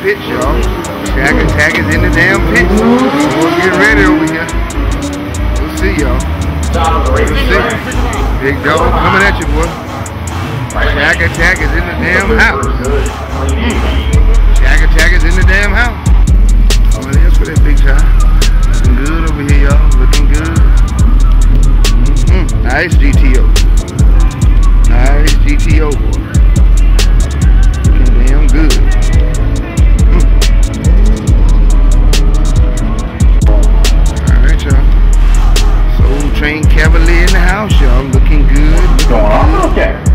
back in the pit, y'all. Shaq Attack is in the damn pit. We'll get ready over here. We'll see, y'all. We'll see. Big dog coming at you, boy. Shaq Attack is in the damn house. Shaq Attack is in the damn house. Oh, that's for that big time. Looking good over here, y'all. Looking good. Mm -hmm. Nice GTO. Nice GTO, boy. Train Cavalier in the house, y'all. Looking good. Looking Going on? Okay.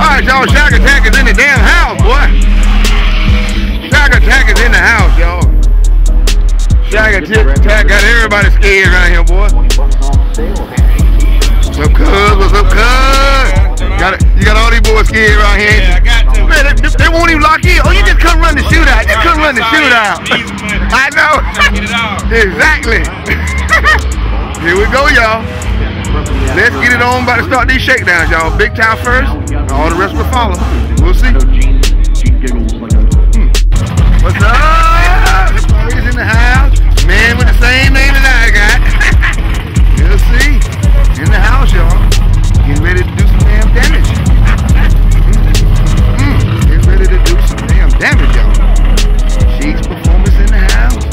One more come All right, y'all. Shaq Attack is in the damn house, boy. Shaq Attack is in the house, y'all. Shaq Attack got everybody scared around here, boy. What's up, cuz? What's up, cuz? Got it. You got all these boys scared around here. Yeah, I got to. Man, they, they won't even lock in. Oh, you just come run the shootout. You just come run the shootout. I know. Get it off. exactly. Here we go, y'all. Let's get it on. About to start these shakedowns, y'all. Big time first. All the rest will follow. We'll see. What's up? Boys in the house. Man with the same name as I got. we'll see. In the house, y'all. Getting ready to do some damn damage. Mm, Getting ready to do some damn damage, y'all. Sheik's performance in the house.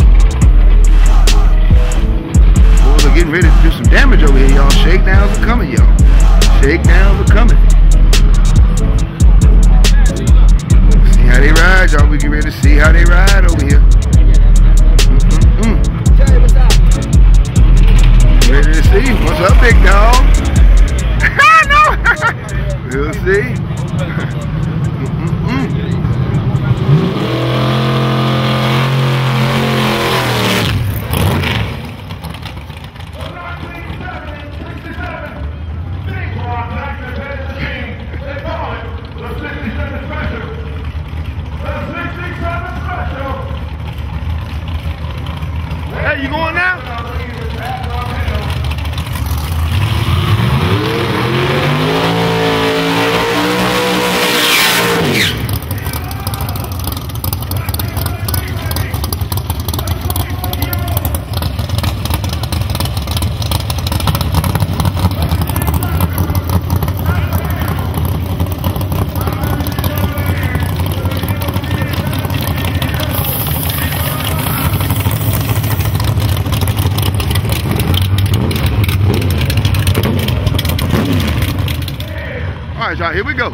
Boys are getting ready to do some damage over here, y'all. Shakedowns are coming, y'all. Shakedowns are coming. How they ride, y'all. We get ready to see how they ride over here. Mm-mm-mm. Ready to see. What's up, big dog? no. we'll see. Mm-mm-mm. Hey, you going now? All right, y'all, here we go.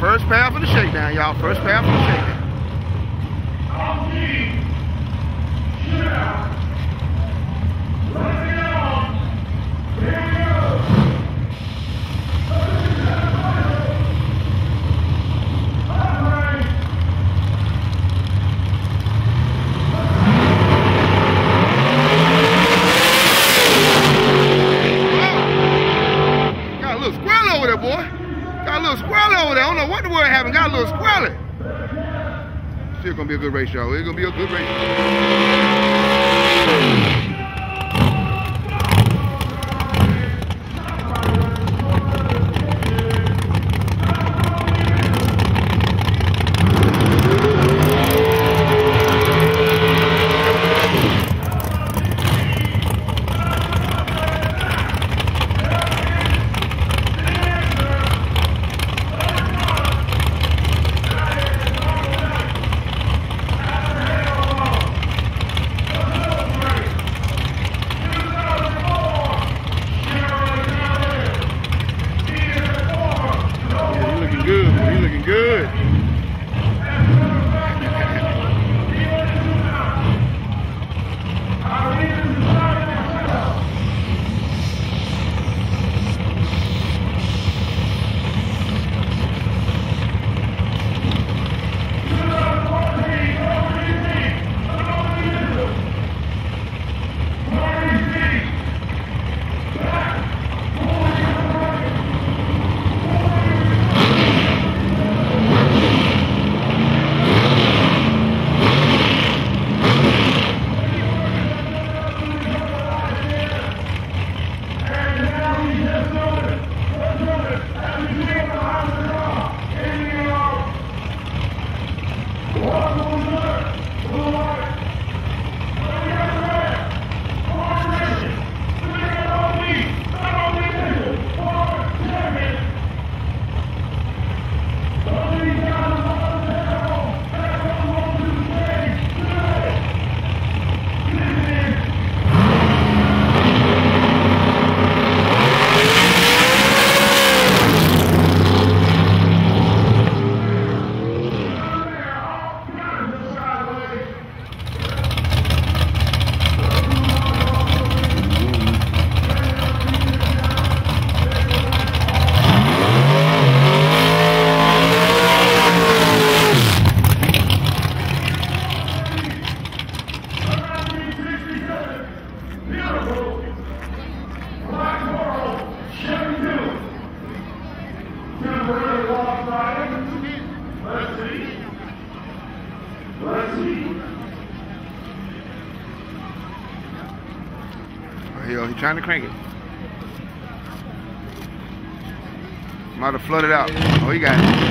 First pass for the shakedown, y'all. First pass for the shakedown. Got a little squirrel over there, boy. Got a little squirrel over there. I don't know what the word happened. Got a little squirrel. Still y'all. It's gonna be Trying to crank it. Might have flooded out. Oh, he got it.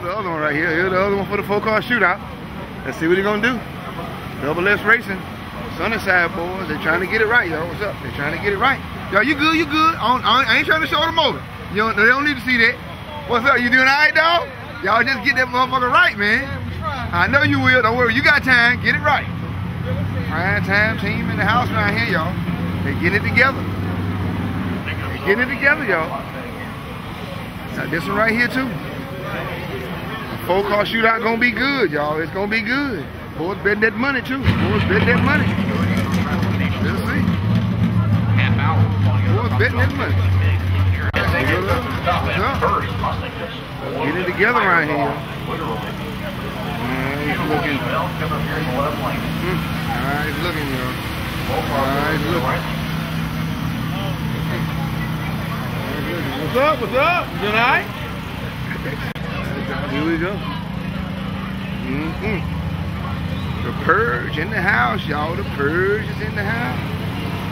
Here's the other one right here. Here's the car shootout. Let's see what he gonna do. Double S Racing. Sunnyside boys, they trying to get it right, y'all. What's up? They trying to get it right. Y'all, you good, you good. I, I ain't trying to show the motor. You don't, they don't need to see that. What's up? You doing all right, dog? Y'all just get that motherfucker right, man. I know you will. Don't worry. You got time. Get it right. Prime time team in the house right here, y'all. They getting it together. They getting it together, y'all. Now this one right here too. Four car shootout gonna be good, y'all. It's gonna be good. Boys betting that money too. Boys betting that money. Let's see. Boys betting that money. Stop What's at up? first. I think this. Get it together right here. He's looking. Well, come up here in the left lane. All right, he's looking, y'all. All right, cars look. What's up? What's up? You all right? Here we go. Mm-hmm. The purge in the house, y'all. The purge is in the house.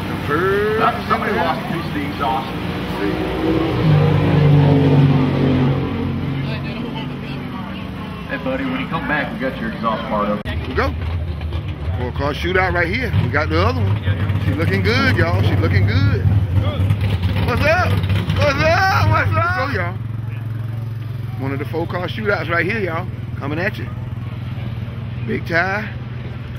The purge That's- Somebody the lost a piece of the exhaust. Hey, buddy, when you come back, we got your exhaust part up. Here we go. Four car shootout right here. We got the other one. She looking good, y'all. She looking good. What's up? What's up? What's up? Go, y'all. One of the four car shootouts right here, y'all. Coming at you. Big tie.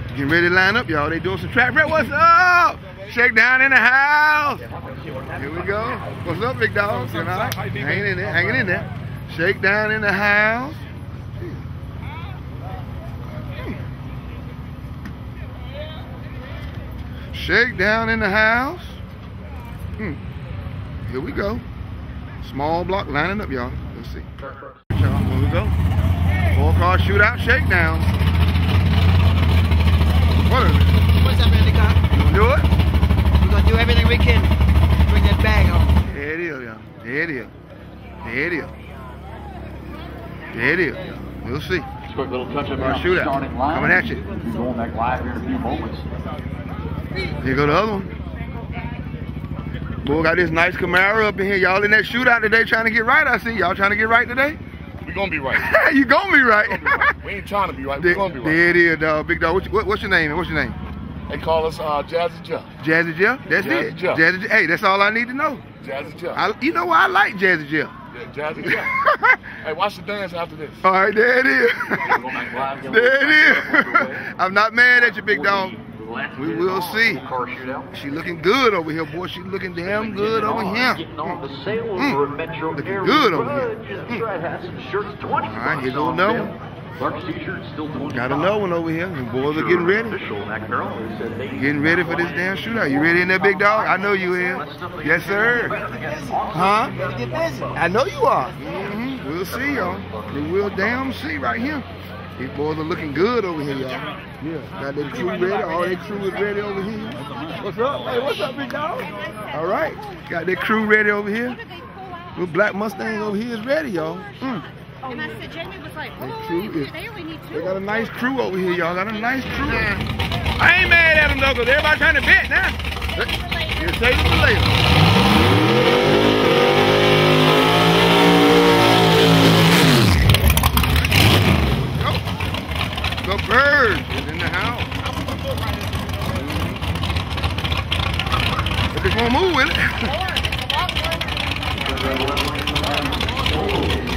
Getting ready to line up, y'all. They doing some track prep. What's up? Shakedown in the house. Here we go. What's up, big dog? You right? Hanging in there. Hanging in there. Shakedown in the house. Shakedown in the house. Hmm. Here we go. Small block lining up, y'all. Let's see. Here we go. Four car shootout shakedown. What is it? What's up, Andy? You gonna do it? We're gonna do everything we can to bring that bag home. There it is, y'all. There it is. There it is. There it is. We'll see. Quick little touch up Our on the shootout. starting line. Coming at you. We're going back live here in a few moments. Here go the other one. Boy, got this nice Camaro up in here. Y'all in that shootout today trying to get right, I see. Y'all trying to get right today? We gonna be right. you gonna be right. We gonna be right. We ain't trying to be right. We gonna be right. there it is, dog. Big dog. What's, what, what's your name? What's your name? They call us uh, Jazzy Jeff. Jazzy Jeff? That's Jazzy it. Jeff. Jazzy Jeff. Hey, that's all I need to know. Jazzy Jeff. I, you know what? I like Jazzy Jeff. yeah, Jazzy Jeff. hey, watch the dance after this. all right, there it is. Go back live. there it is. I'm not mad at you, big dog. We will see. Car shootout. She looking good over here, boy. She looking damn good over here. Getting on the sales Mm. for Metro Looking good over Grudge. here. That's right, hats and shirts, 20 All right, here bucks go on another them. Clark's t-shirts still Got another one over here. The boys are getting ready. Official Mac Merrill said they Getting ready for this damn shootout. You ready in there, big dog? I know you is. Yes, sir. Huh? I know you are. hmm We'll see, y'all. We will damn see right here. These boys are looking good over here, y'all. Yeah. Got their crew ready. All their crew is ready over here. What's up? Hey, what's up, big dog? All right. Got their crew ready over here. Little black Mustang over here is ready, y'all. Mm. And I said, Jamie was like, oh, they only need two. They got a nice crew over here, y'all. Got a nice crew. I ain't mad at them, though, because everybody trying to bet now. Nah. You're saving for later. Bird is in the house. If it's gonna move with it.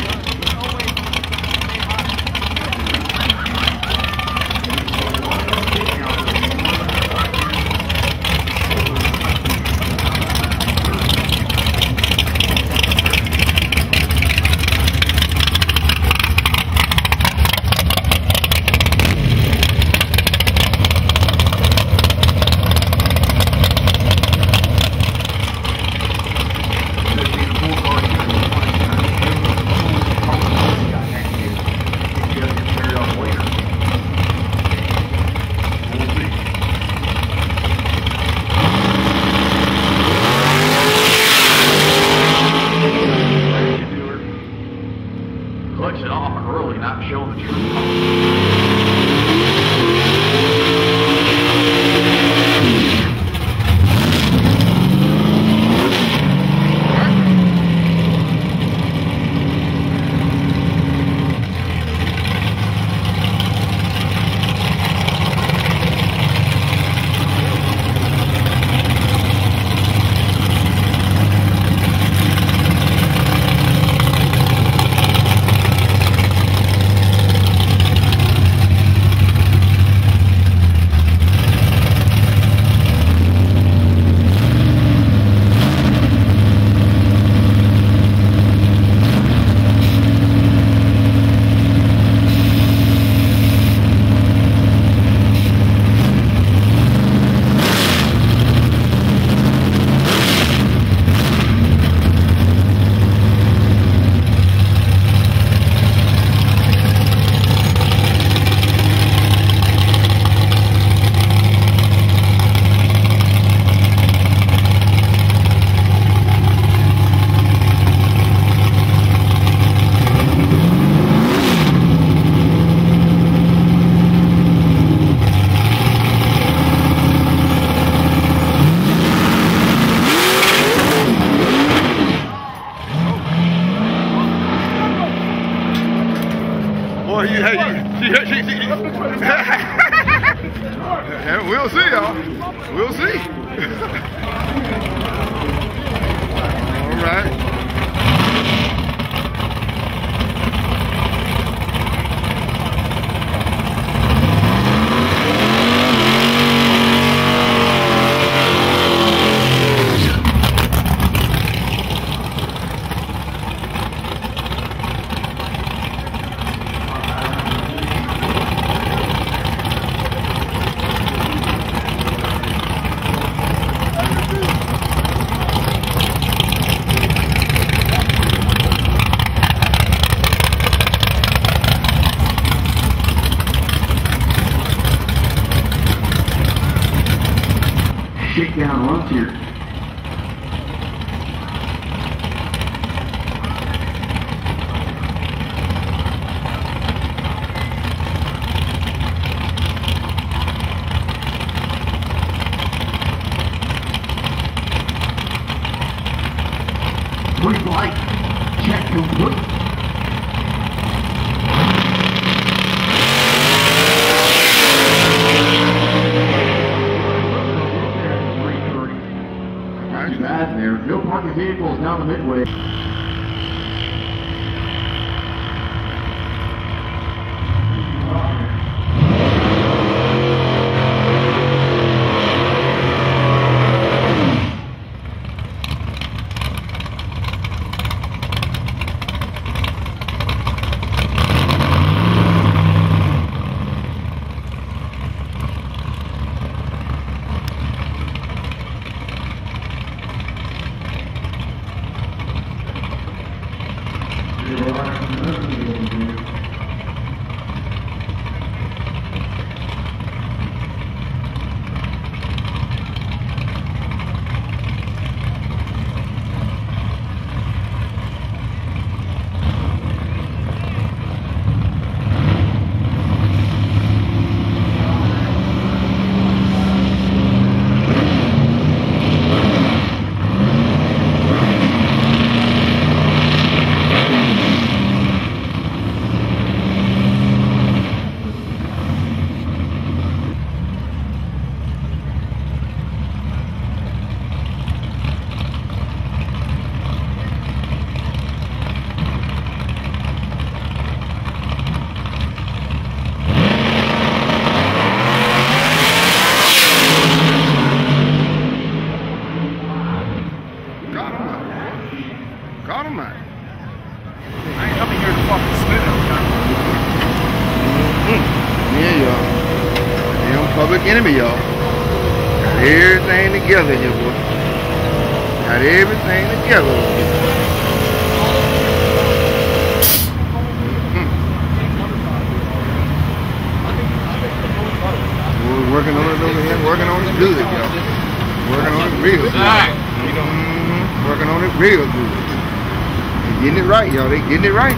getting it right.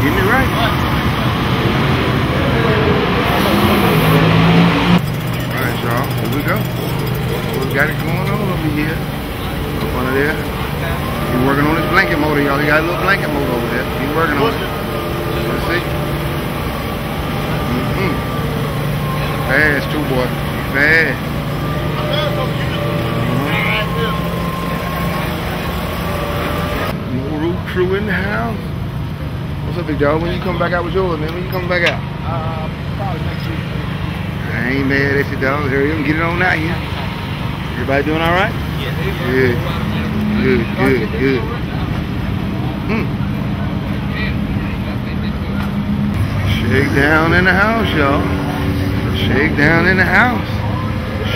Getting it right. Alright, y'all. Here we go. We got it going on over here. Up under there. He's working on his blanket motor, y'all. He got a little blanket motor over there. He's working on it. Let's see. Mm-hmm. Fast too, boy. Fast. No root crew in the house. What's up, big dog? When you come back out with yours, man? When you come back out? Uh, probably next week. I ain't mad at you, dog. Hurry up and get it on out here. Everybody doing all right? Yeah. Good. Good, good, good. Hmm. Shake down in the house, y'all. Shake down in the house.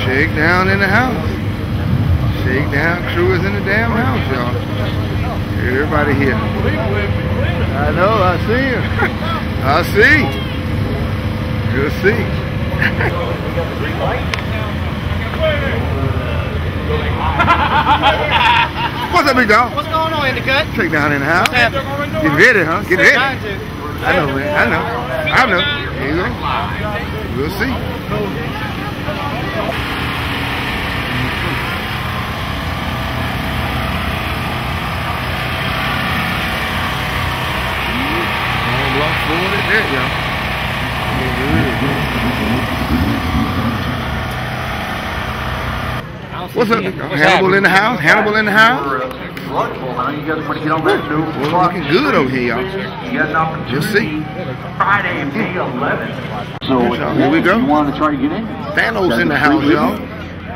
Shake down in the house. Shake down crew is in the damn house, y'all. Everybody here. I know, I see you. I see. You'll see. What's up, big dog? What's going on in the cut? Shake down in the house. What's? Get ready, huh? Get ready. I know, man. I know. I know. There you go. We'll see. Block forward at that, y'all. What's up? Hannibal in the house? Hannibal in the house? Well, uh, you guys want to get on that new Well, looking good over here, y'all. You got an opportunity. You'll see. Friday, May 11th. So, So, here we go. You want to try to get in? Thanos in the house, y'all.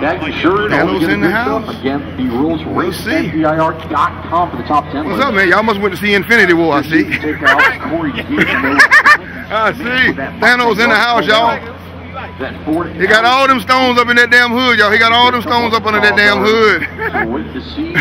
That you sure Thanos in the house. Against the rules We'll race see. NVIR.com for the top 10 What's up, man? Y'all must went to see Infinity War, I see. Take out Corey Gates. I see. Thanos in the house, y'all. He got all them stones up in that damn hood, y'all. He got all them stones up under that damn hood. wait to see.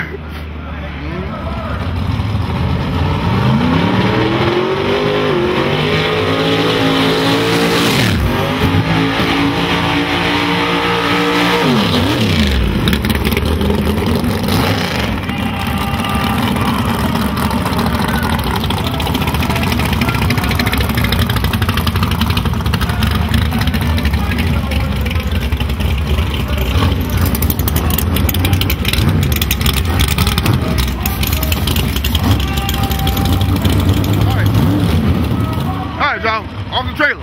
All right, y'all. Off the trailer.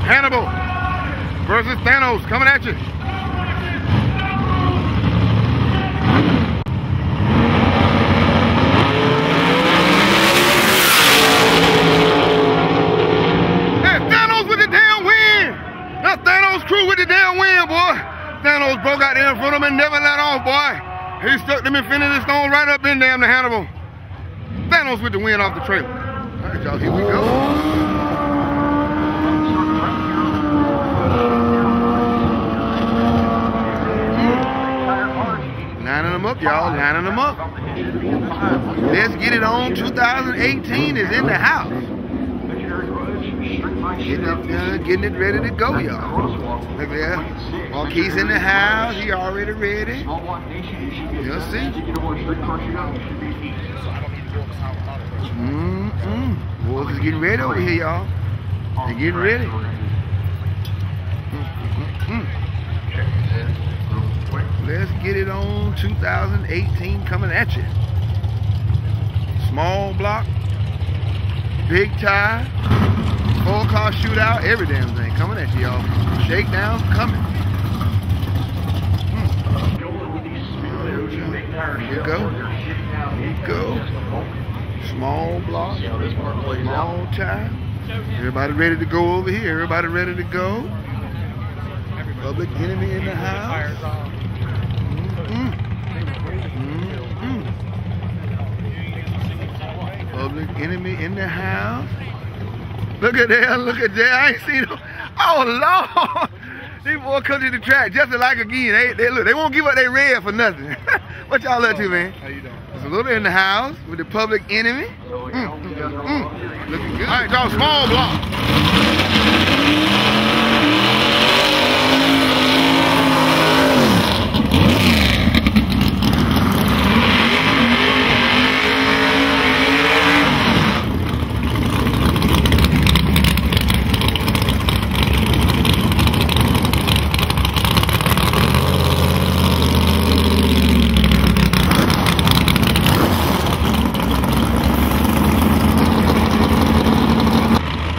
Hannibal versus Thanos coming at you. Hey, Thanos with the damn win. That Thanos crew with the damn win, boy. Thanos broke out there in front of him and never let off, boy. He stuck them Infinity Stones right up in damn the Hannibal. Thanos with the win off the trailer. All right, y'all, here we go. Lining them up, y'all. Lining them up. Let's get it on. 2018 is in the house. Getting it done, getting it ready to go, y'all. Look there. Marquise in the house. He already ready. You'll see. Mm-mm. Wolves is getting ready over here, y'all. They're getting ready. Let's get it on 2018 coming at you. Small block, big tie, full car shootout, every damn thing coming at you, y'all. Shakedown coming. Mm. Here you go. Here you go. Small block, small time. Everybody ready to go over here. Everybody ready to go. Public enemy in the house. Mm-mm. Mm-mm. Public enemy in the house. Look at that, look at that. I ain't seen them. Oh, Lord. These boys come to the track just like again. They, they look, they won't give up their red for nothing. what y'all up to, man? How you doing? There's a little bit in the house with the public enemy. Mm, mm. Looking good. All right, y'all, small block.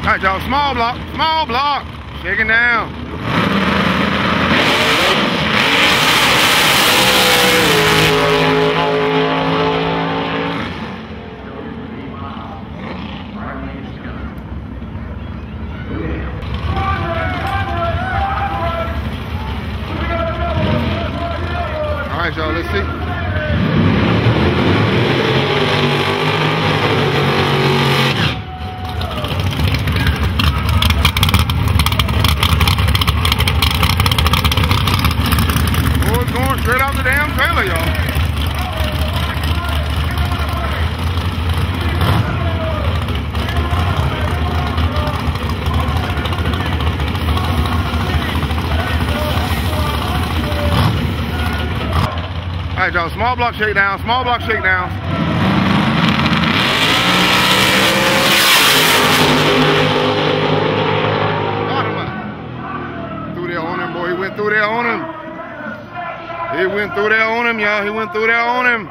All right, y'all, small block, small block. Shaking down. All right, y'all, let's see. Oh, it's going straight out the damn trailer, y'all. Right. Small block shakedown. Small block shakedown. Got him up. Through there on him, boy. He went through there on him. He went through there on him, y'all. He went through there on him.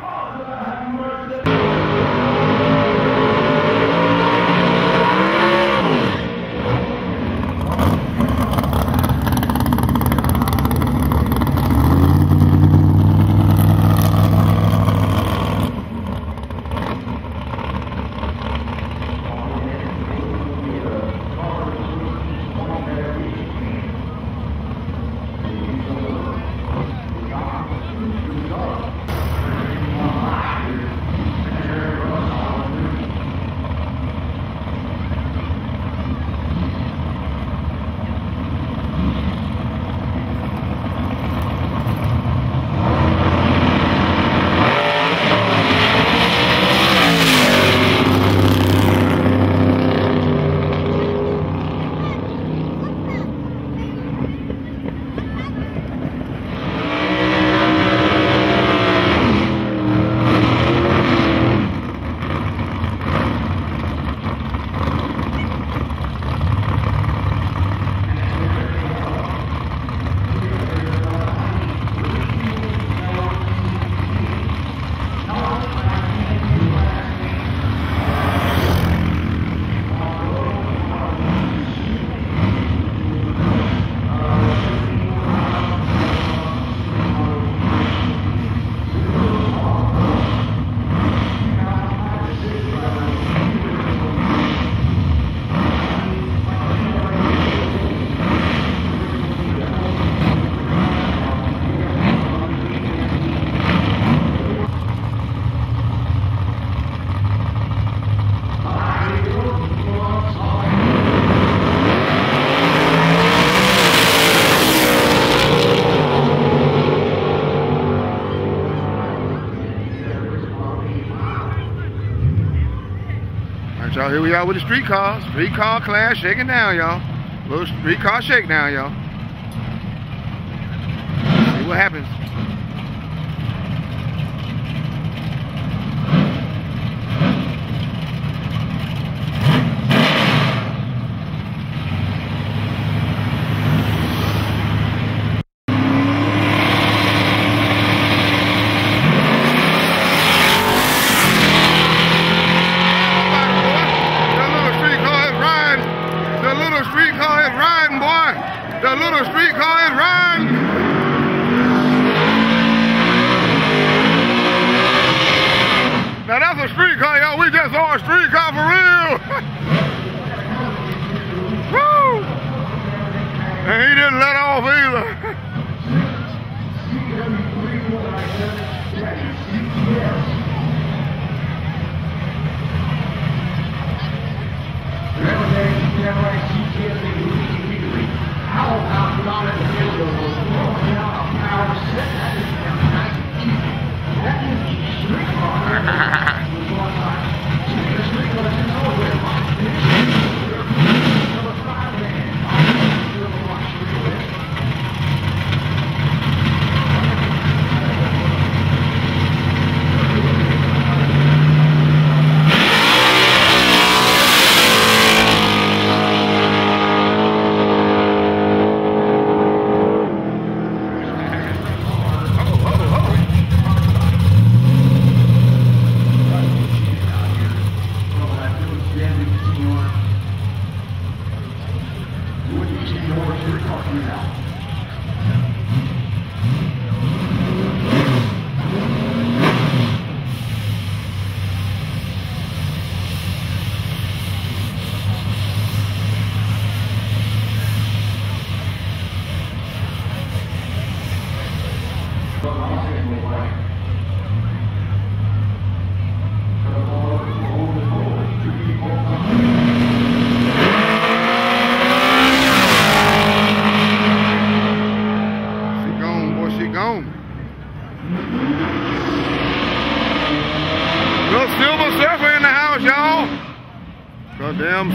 Here we are with the street car. Street car class shaking down, y'all. Little street car shakedown, y'all.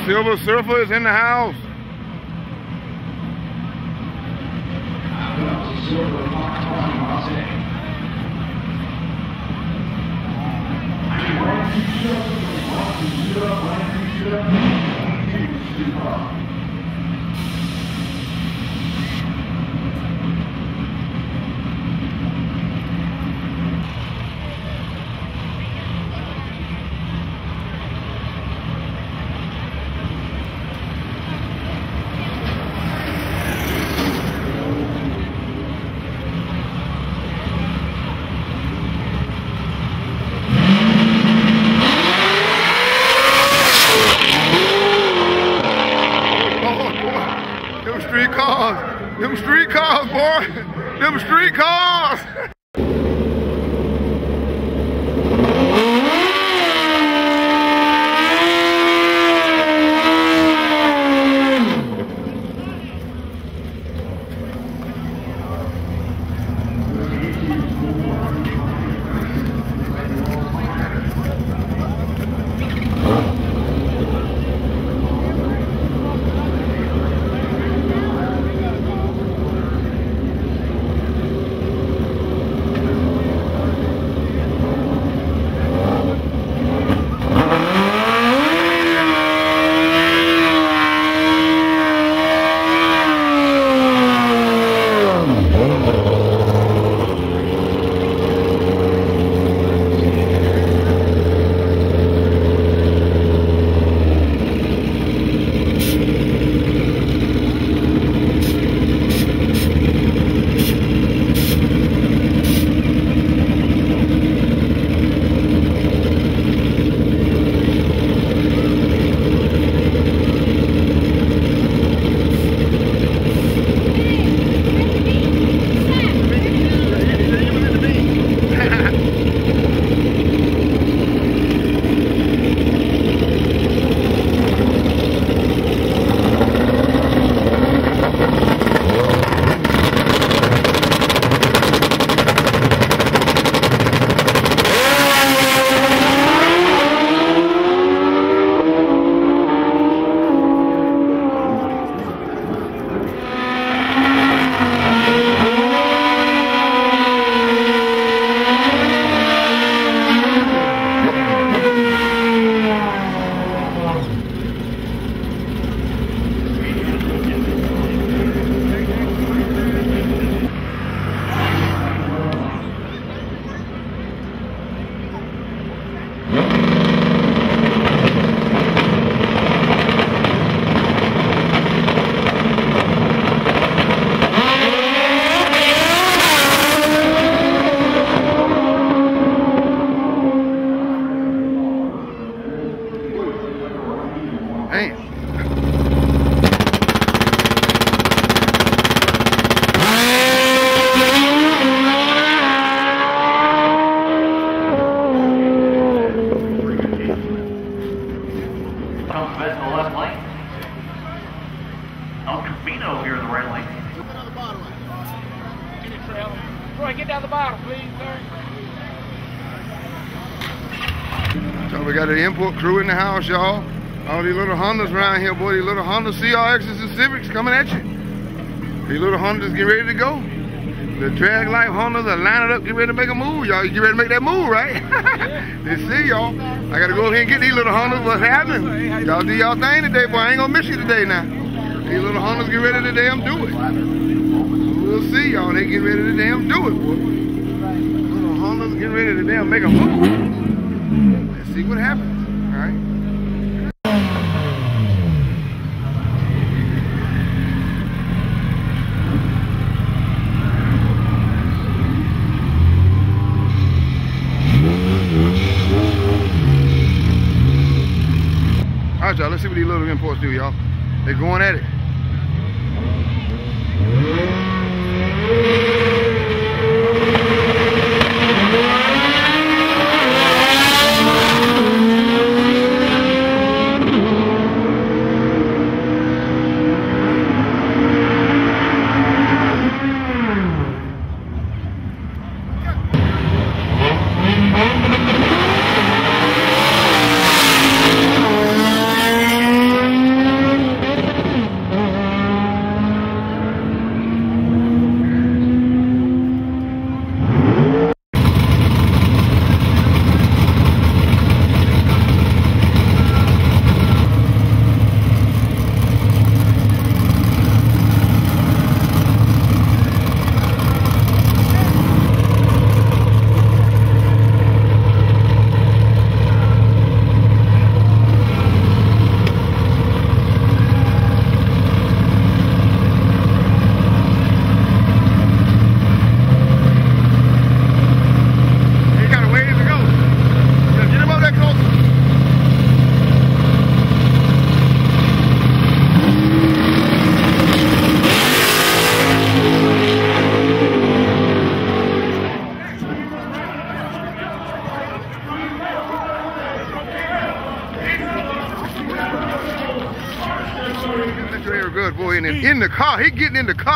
Silver Surfer is in the house. Please, sir. So we got an import crew in the house, y'all. All these little Hondas around here, boy. These little Honda CRXs and Civics coming at you. These little Hondas get ready to go. The drag life Hondas are lining up, get ready to make a move, y'all. You get ready to make that move, right? they see y'all. I gotta go ahead and get these little Hondas. What's happening? Y'all do y'all thing today, boy. I ain't gonna miss you today now. These little Hondas get ready to damn do it. We'll see y'all. They get ready to damn do it, boy. Little Hondas get ready to damn make a move. Let's see what happens. All right. All right, y'all. Let's see what these little imports do, y'all. They're going at it.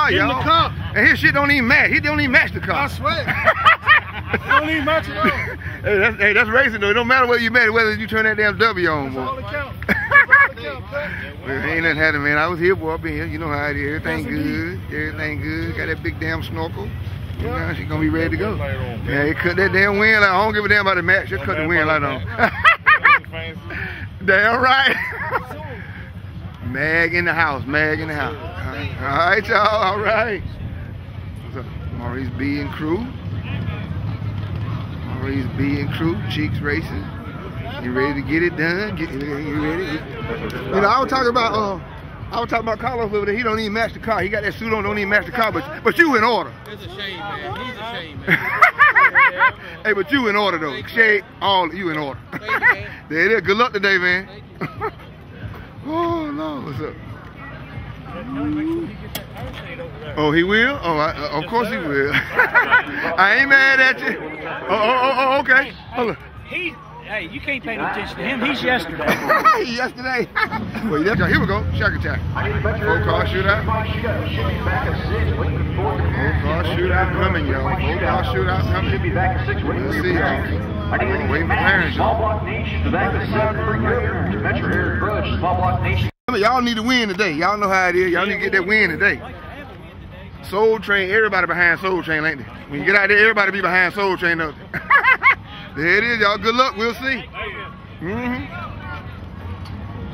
Car, In the y'all. car. And his shit don't even match. He don't even match the car. I swear. don't even match at all. hey, that's, hey, that's racing though. It don't matter whether you match, whether you turn that damn W on, All boy. it counts. All it counts, Well, ain't nothing happening, man. I was here, boy. I've been here. You know how it is. Everything good. Everything good. Got that big damn snorkel. You know, she gonna be ready to go. Yeah, he cut that damn wind light. I don't give a damn about the match. Just cut the wind light on. damn right. Mag in the house. Mag in the house. All right, y'all. All right. What's up? Maurice B and crew. Maurice B and crew. Cheeks racing. You ready to get it done? Get, you ready? You know, I was talking about uh, I was talking about Carlos over there. He don't even match the car. He got that suit on, don't even match the car. But but you in order. It's a shame, man. He's a shame, man. hey, but you in order though. Shade, all you in order. Thank you, man. there it is. Good luck today, man. oh no, what's up? Oh, he will? Oh, I, uh, of course he will. I ain't mad at you. Oh, oh, oh, oh okay. Hold on. He, hey, you can't pay no attention to him. He's yesterday. Yesterday. well, yeah, here we go. Shaq Attack. Four car shootout. Four car shootout coming, y'all. Four car shootout coming. Should be back at six. Let's see, y'all. Waiting for clearance, Small y'all. block nation, back at seven for your Metro Air Grudge. Small block nation. Y'all need to win today. Y'all know how it is. Y'all need to get that win today. Soul Train, everybody behind Soul Train, ain't they? When you get out there, everybody be behind Soul Train, don't there it is, y'all. Good luck. We'll see. Mm-hmm.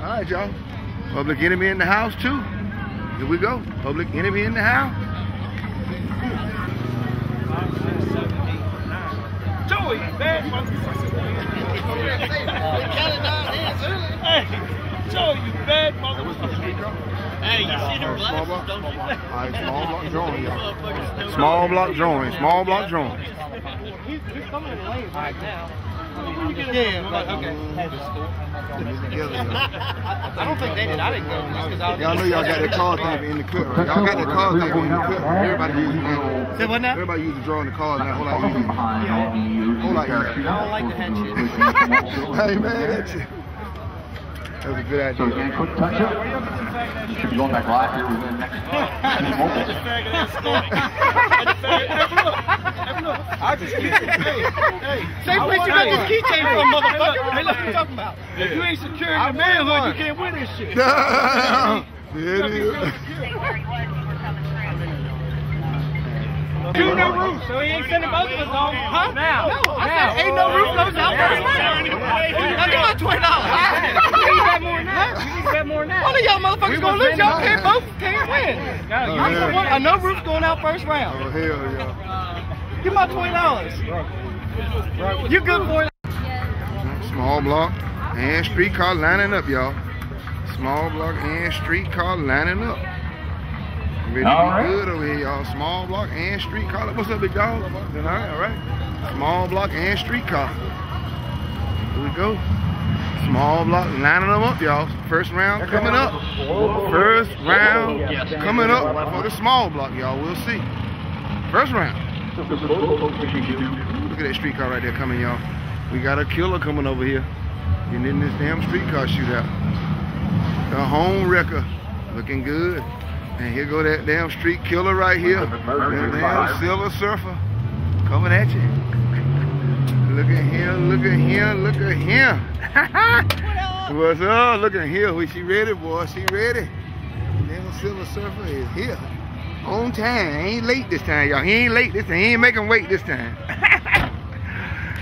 All right, y'all. Public enemy in the house, too. Here we go. Public enemy in the house. Joey, bad motherfucker. Hey, you bad motherfucker. Hey, you see the Small block, glasses, don't small you? block. All right, small block drawing, y'all. Small block drawing, small block drawing. He's, he's coming in the lane right now. Yeah, like, okay. I don't think they did. I didn't go just because I was. Y'all know y'all got that card thing in the clip, right? Y'all got that card thing in the clip. Everybody use it now. Say what now? Everybody use the drawing the cards now. Whole lot easier. Whole lot. I don't like the head shit. Hey man, that's it. That was a good So again, quick touch up. You should be going back live here within the next I just keep hey, hey. Same place you got this keychain from, motherfucker. Hey, look what you talking about. If you ain't securing the manhood, you can't win this shit. there it is. Two no roof, so he ain't sending both of us home. Huh? Now. No, I said ain't no roof, no south. Now give my twenty dollars. You need that more than that. You need that more than that. One of y'all motherfuckers gonna lose. Y'all can't both can't win. I'm the one. A no roof's going out first round. Oh hell yeah. Give my twenty dollars. You good for it? Small block and streetcar lining up, y'all. Small block and streetcar lining up. To All right. good over here, y'all. Small block and streetcar. What's up, big dog? All right, all right. Small block and streetcar. Here we go. Small block lining them up, y'all. First round coming up. First round coming up for the small block, y'all. We'll see. First round. Look at that streetcar right there coming, y'all. We got a killer coming over here. Getting in this damn streetcar shootout. The home wrecker. Looking good. And here go that damn street killer right here. That damn silver surfer. Coming at you. Look at him, look at him, look at him. What's up? Look at him. here. She ready, boy. She ready. Damn silver surfer is here. On time. He Ain't late this time, y'all. He ain't late this time. He ain't making wait this time.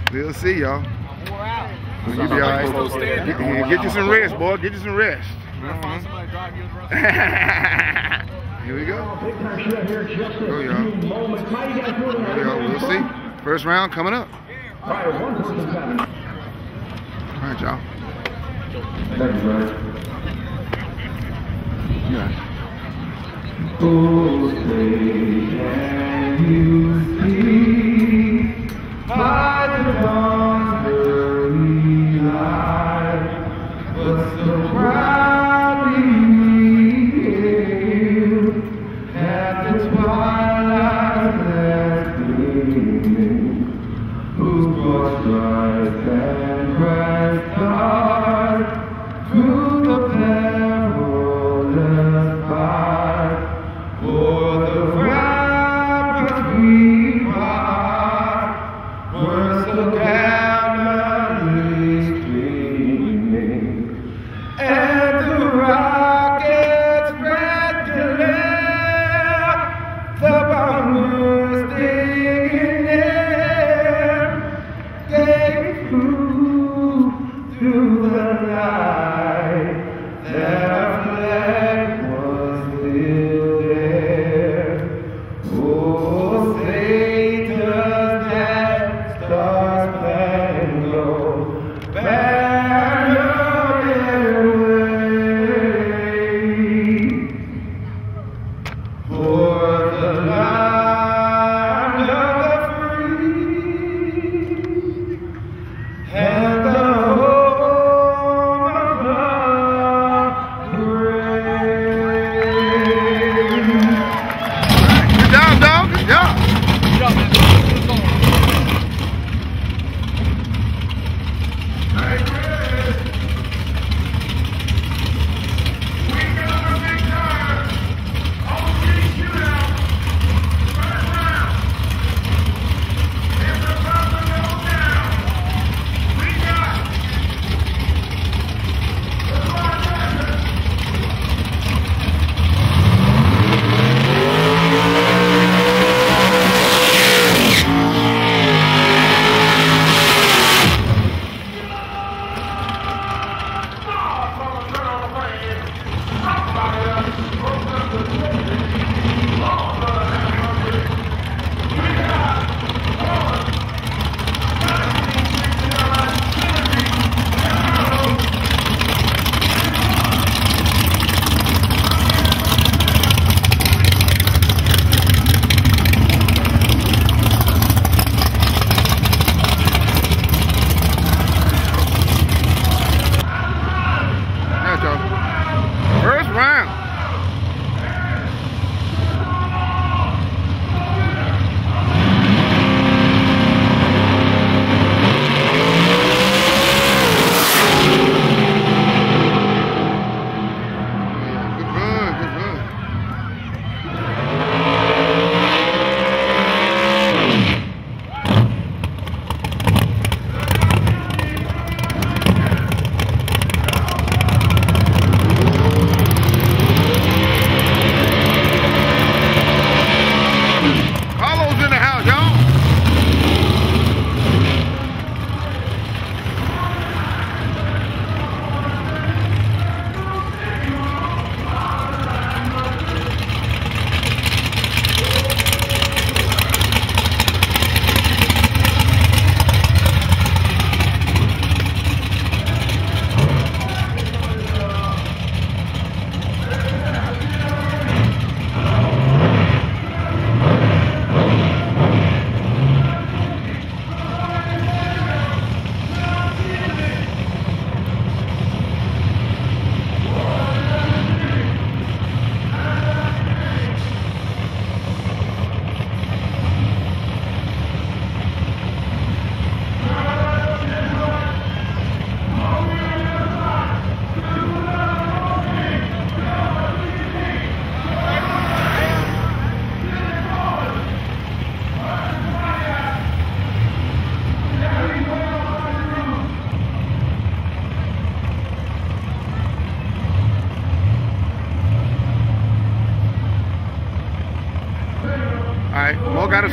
we'll see, y'all. Well, you be all right. Get, get you some rest, boy. Get you some rest. Mm-hmm. Here we go. Go, y'all. Go. We'll see. First round coming up. All right, y'all. Yeah. Oh, say, can you see?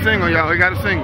Y'all. He got a single. See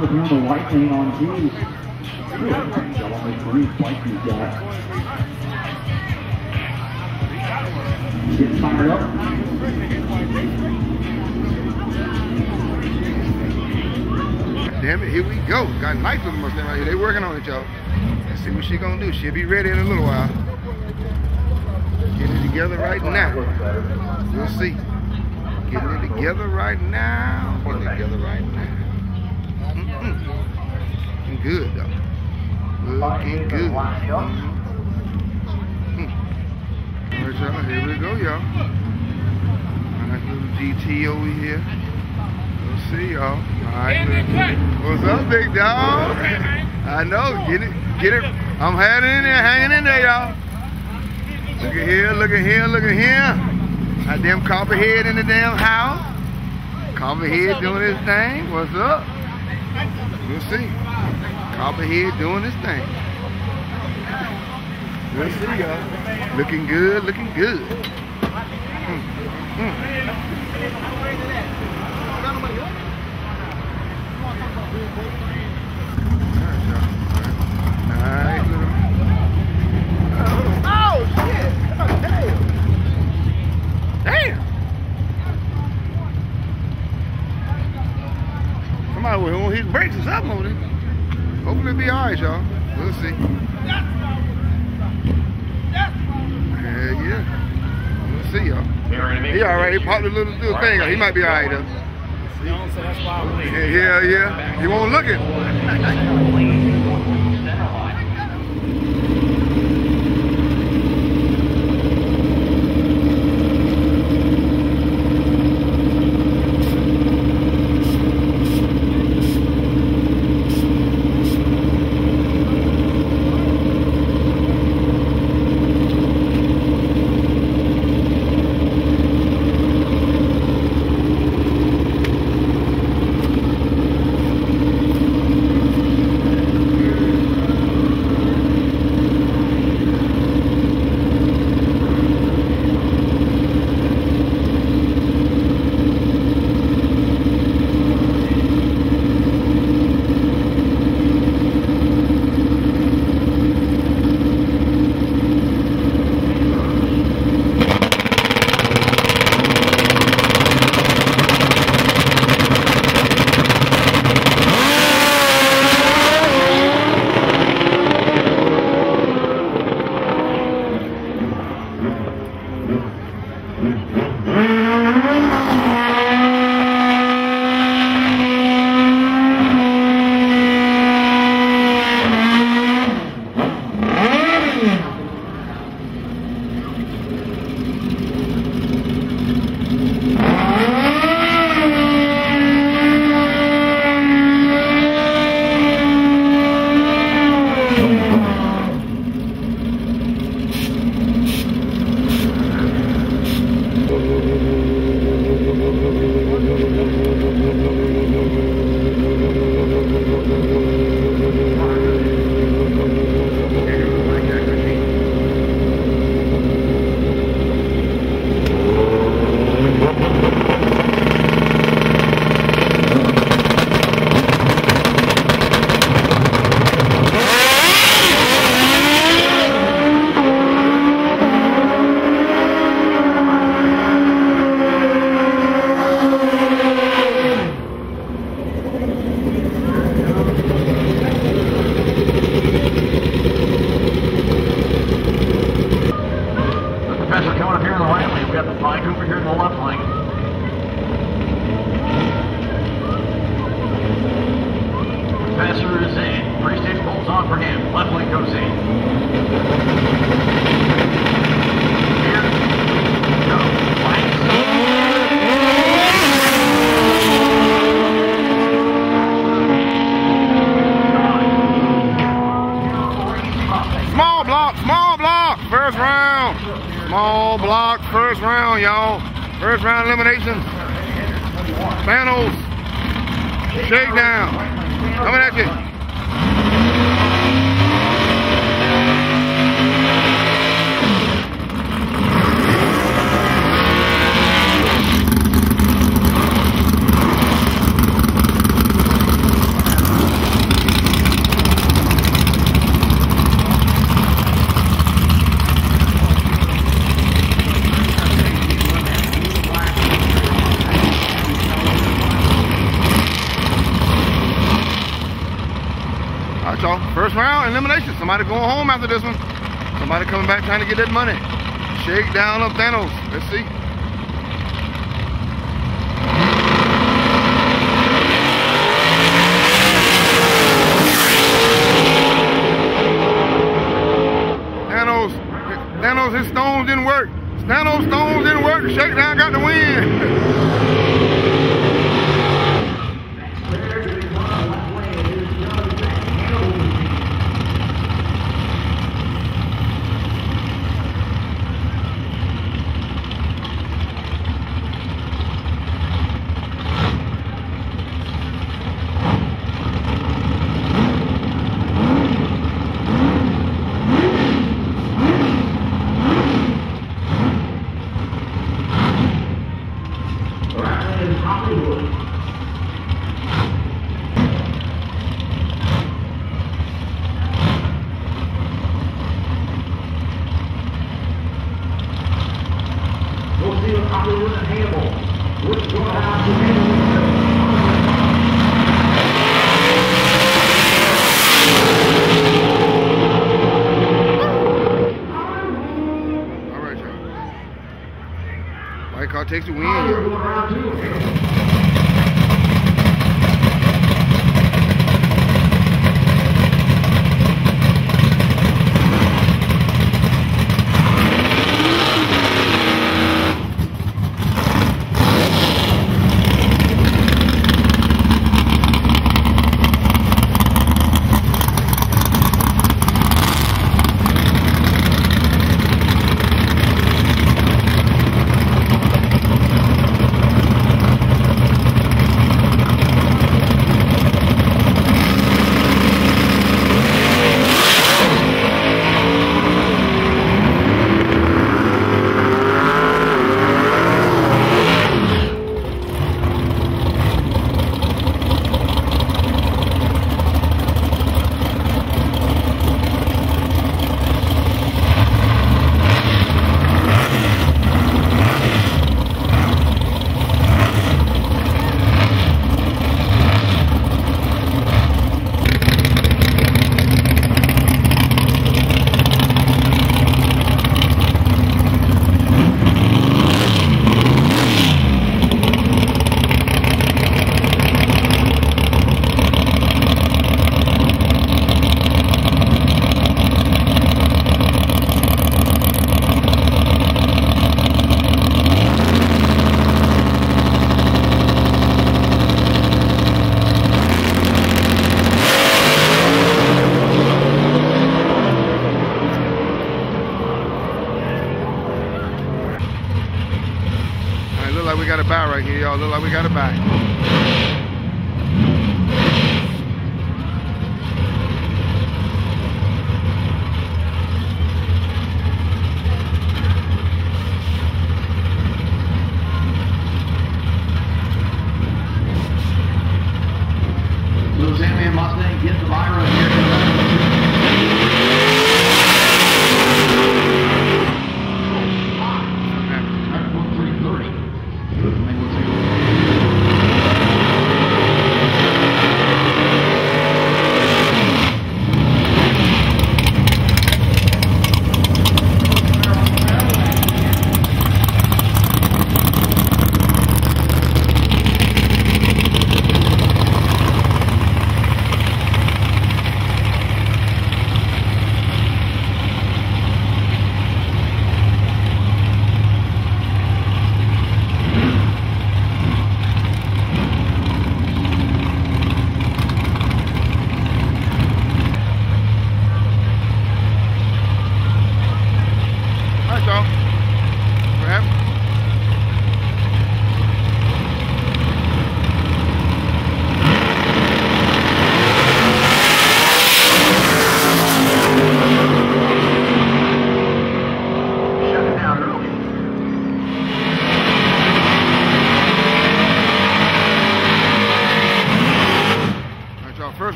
that breaker coming the white lane on G. On he's got. Getting fired up. Damn it, here we go. Got nice looking Mustang right here. They working on it, y'all. Let's see what she gonna do. She'll be ready in a little while. Getting it together right now. We'll see. Getting it together right now. Getting it together right now. Mm-mm. Looking good though. Looking good. Mm. All right, y'all. Here we go, y'all. Nice little GT over here. We'll see y'all. All right. What's up, big dog? I know. Get it. Get it. I'm hanging in there, hanging in there, y'all. Look at here, look at here, look at here. That damn copperhead in the damn house. Copperhead doing his thing. What's up? We'll see. Copperhead doing his thing. We'll y'all. Looking good, looking good. Somebody will hit brakes or something on it. Hopefully it'll be alright, y'all. We'll see. Yeah, yeah. We'll see, y'all. He alright. He popped a little, little thing. He might be alright though. Yeah, yeah, yeah. He won't look it. that money. Shake down of Thanos. Let's see. Thanos, Thanos, his stones didn't work. Thanos' stones didn't work. Shakedown got the win.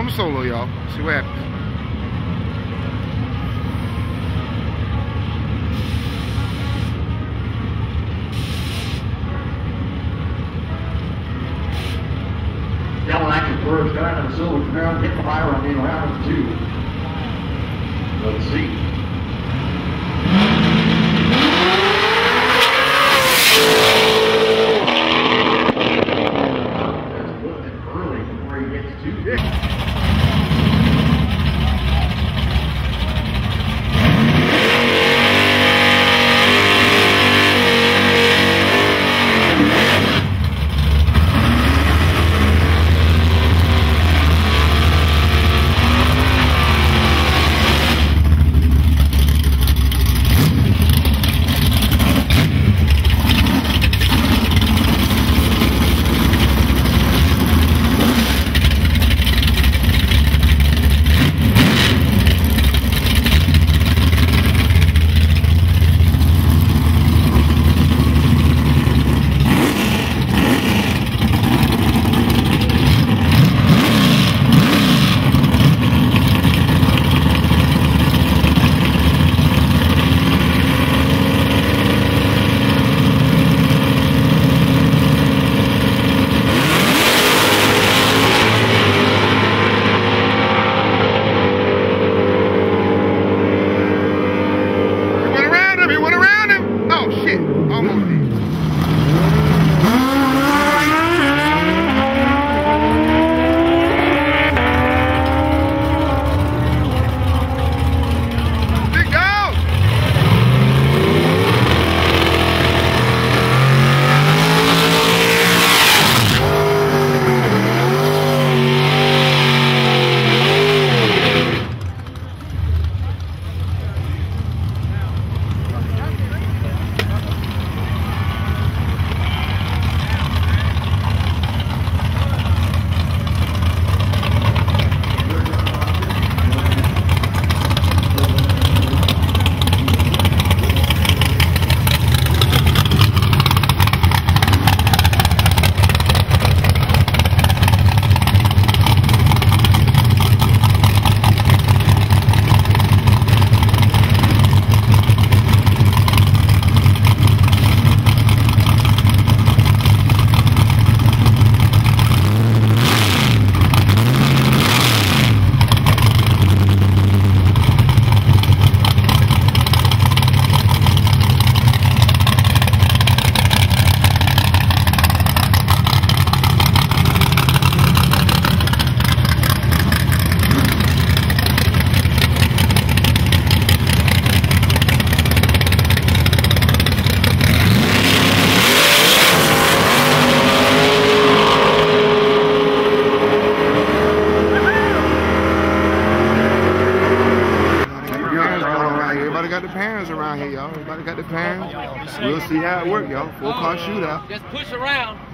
on the solo, y'all.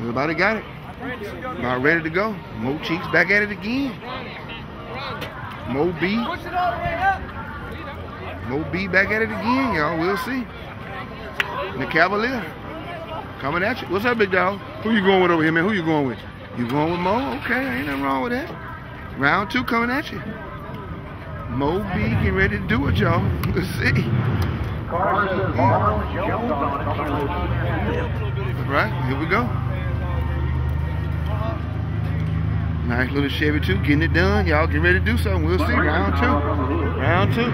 Everybody got it. About ready to go. Mo Cheeks back at it again. Mo B. Mo B back at it again, y'all. We'll see. The Cavalier coming at you. What's up, big dog? Who you going with over here, man? Who you going with? You going with Mo? Okay, ain't nothing wrong with that. Round two coming at you. Mo B getting ready to do it, y'all. Let's see. Right, here we go. Nice little Chevy 2, getting it done. Y'all get ready to do something. We'll see. Round two. Round two.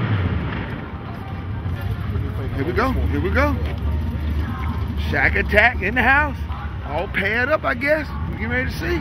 Here we go. Here we go. Shaq attack in the house. All paired up, I guess. We get ready to see.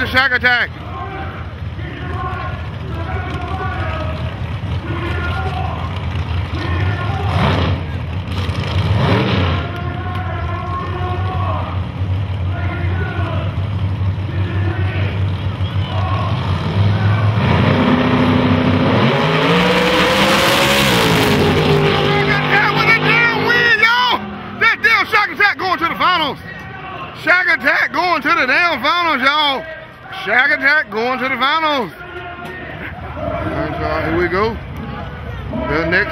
The Shaq Attack.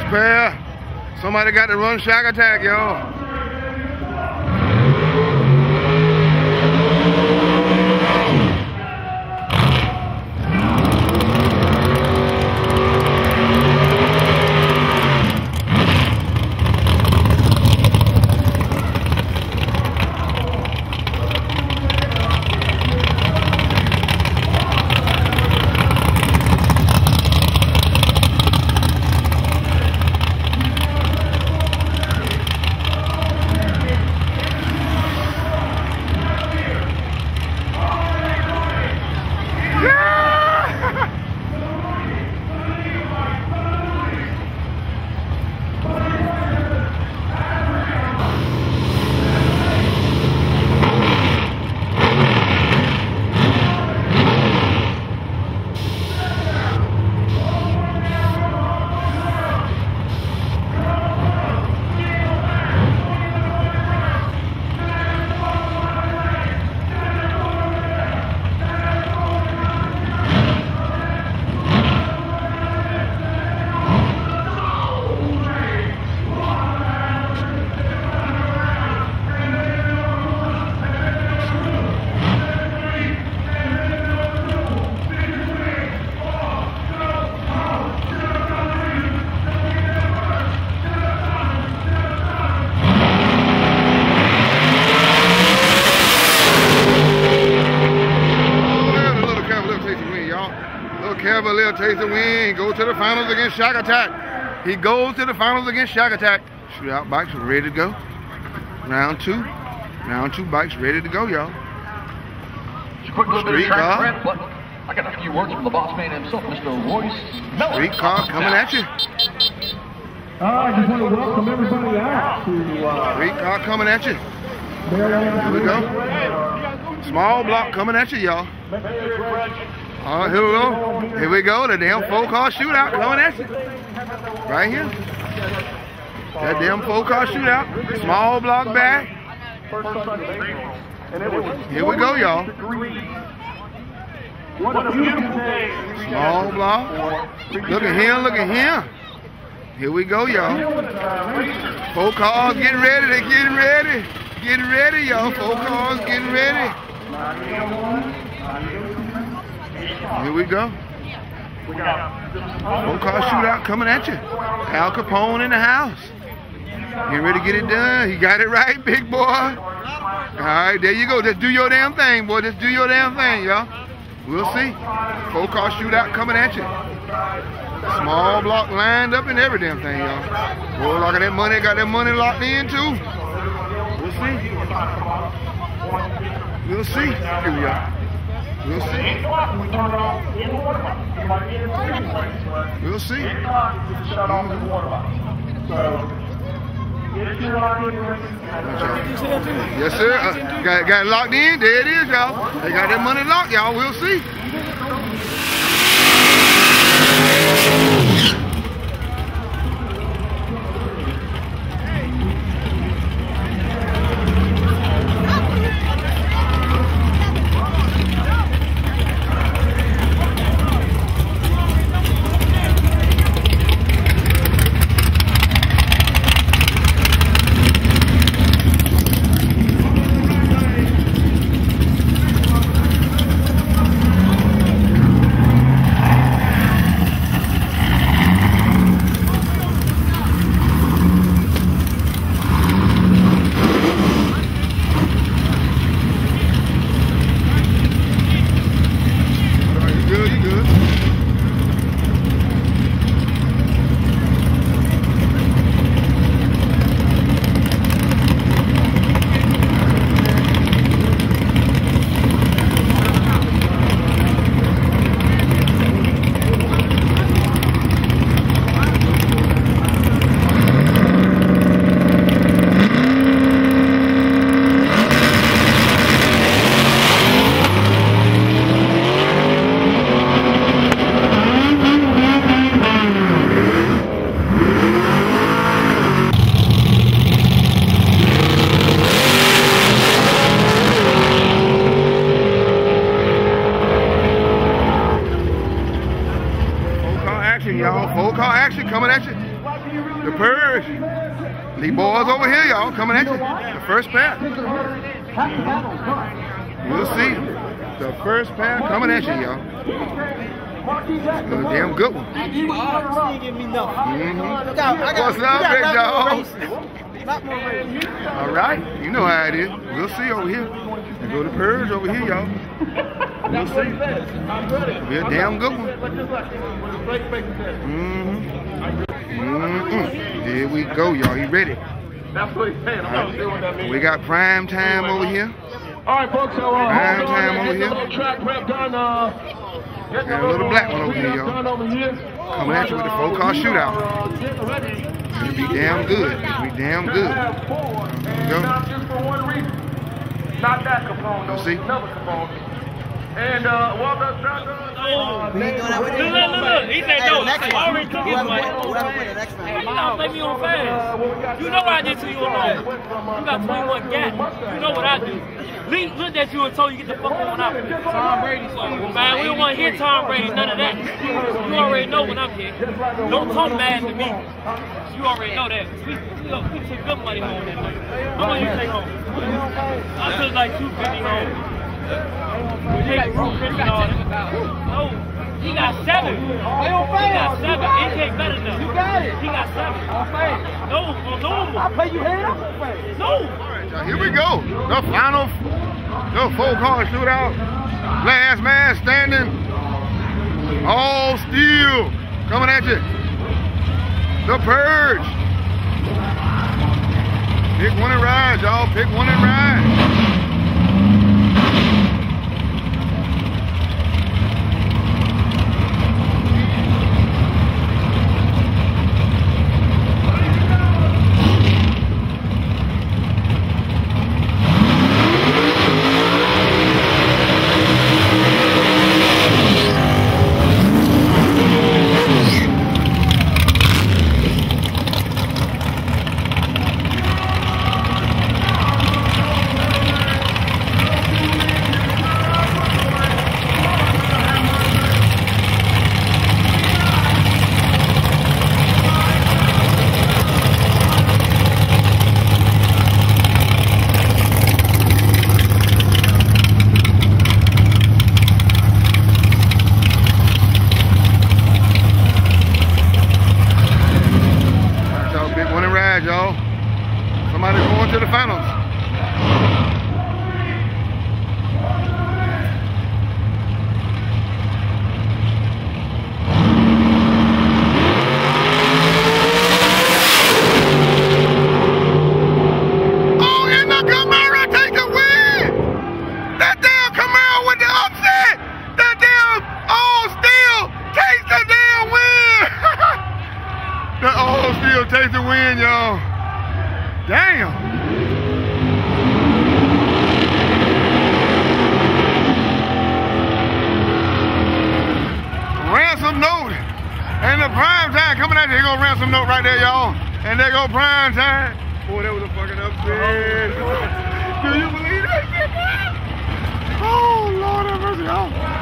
The pair. Somebody got to run Shaq Attack, y'all. Finals against Shaq Attack. He goes to the finals against Shaq Attack. Shootout bikes ready to go. Round two. Round two bikes ready to go, y'all. Quick little bit of Street track car. prep, I got a few words from the boss man himself, Mr. Royce Miller. Street car coming at you. Uh, I just want to welcome everybody out to uh, Street car coming at you. Maryland. Here we go. Small block coming at you, y'all. All right, here we go. Here we go. The damn four car shootout coming at you. Right here. That damn four car shootout. Small block back. Here we go, y'all. Small block. Look at him, look at him. Here we go, y'all. Four cars getting ready, they getting ready. Getting ready, y'all. Four cars getting ready. Here we go. Four car shootout coming at you. Al Capone in the house. Get ready to get it done. You got it right, big boy. All right, there you go. Just do your damn thing, boy. Just do your damn thing, y'all. We'll see. Four car shootout coming at you. Small block lined up and every damn thing, y'all. Boy, look at that money. Got that money locked in, too. We'll see. We'll see. Here we are. We'll see. We'll see. Yes, sir. Uh, got, got locked in. There it is, y'all. They got that money locked, y'all. We'll see. What's up, big dog? All right, you know how it is. We'll see over here. Go to Purge over here, y'all. We'll see. Be a damn good one. Mm-hmm. Mm-hmm. There we go, y'all. You ready? That's what he's saying. I'm not what that means. We got prime time over here. All right, folks. So, uh, Prime hold on. time over here. little track prep done. Uh, Got a little black one over here, y'all. done over here. Coming at you with the full car shootout. Uh, getting ready. It'll be damn good. Be damn good. have four, and Go. not just for one reason. Not that Capone, though. See? Another Capone. And uh, Uh, Look, look, look. He said no. I already took his money. You not play me on fast. You know what I did to you on. You got 21 gas. You know what I do. Lee looked at you and told you get the fuck on out. Tom Brady's Brady. Man, we don't want to hear Tom Brady. None of that. You already know what I'm here. Don't talk mad to me. You already know that. We, we, we took good money home that night. How much you take home? I took like 250 home. All. No, he got seven. He got seven. Ain't better. You got it. He got seven. No, on normal. I you head up. No. Now, here we go. The final, the full car shootout. Last man standing. All steel coming at you. The Purge. Pick one and ride, y'all. Pick one and ride.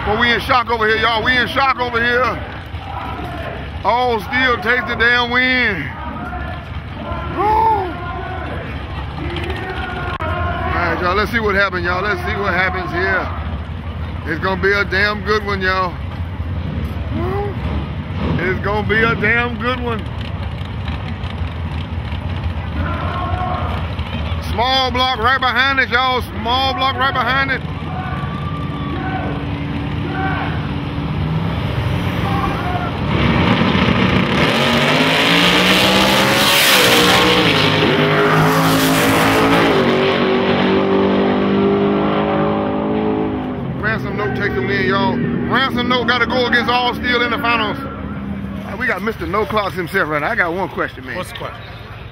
Well, we in shock over here, y'all. We in shock over here. Oh, still takes the damn win. All right, y'all. Let's see what happens, y'all. Let's see what happens here. It's gonna be a damn good one, y'all. It's gonna be a damn good one. Small block right behind it, y'all. Small block right behind it. Ransom Note takes the win, y'all. Note got to go against All Steel in the finals. We got Mr. No Clocks himself right now. I got one question, man. What's the question?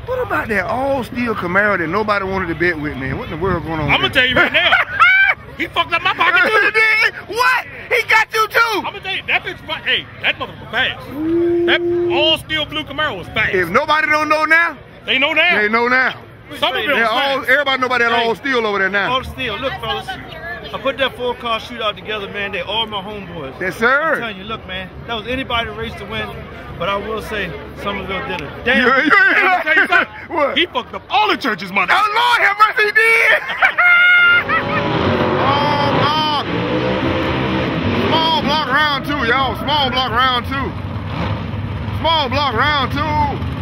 What about that all steel Camaro that nobody wanted to bet with, man? What in the world going on? I'm gonna tell you right now. He fucked up my pocket too. What? He got you too. I'm gonna tell you that bitch. Hey, that motherfucker fast. That all steel blue Camaro was fast. If nobody don't know now, They know now. they know now. Some of it all, everybody know about that Hey. all steel over there now. All steel. Look, fellas. I put that four car shootout together, man. They all my homeboys. Yes, sir. I'm telling you, look, man, that was anybody race to win. But I will say, Somerville did it. damn. You- you- Hey, let me tell you something. What? He fucked up all the church's money. Oh Lord have mercy, he did. Small block. Small block round two, y'all. Small block round two. Small block round two.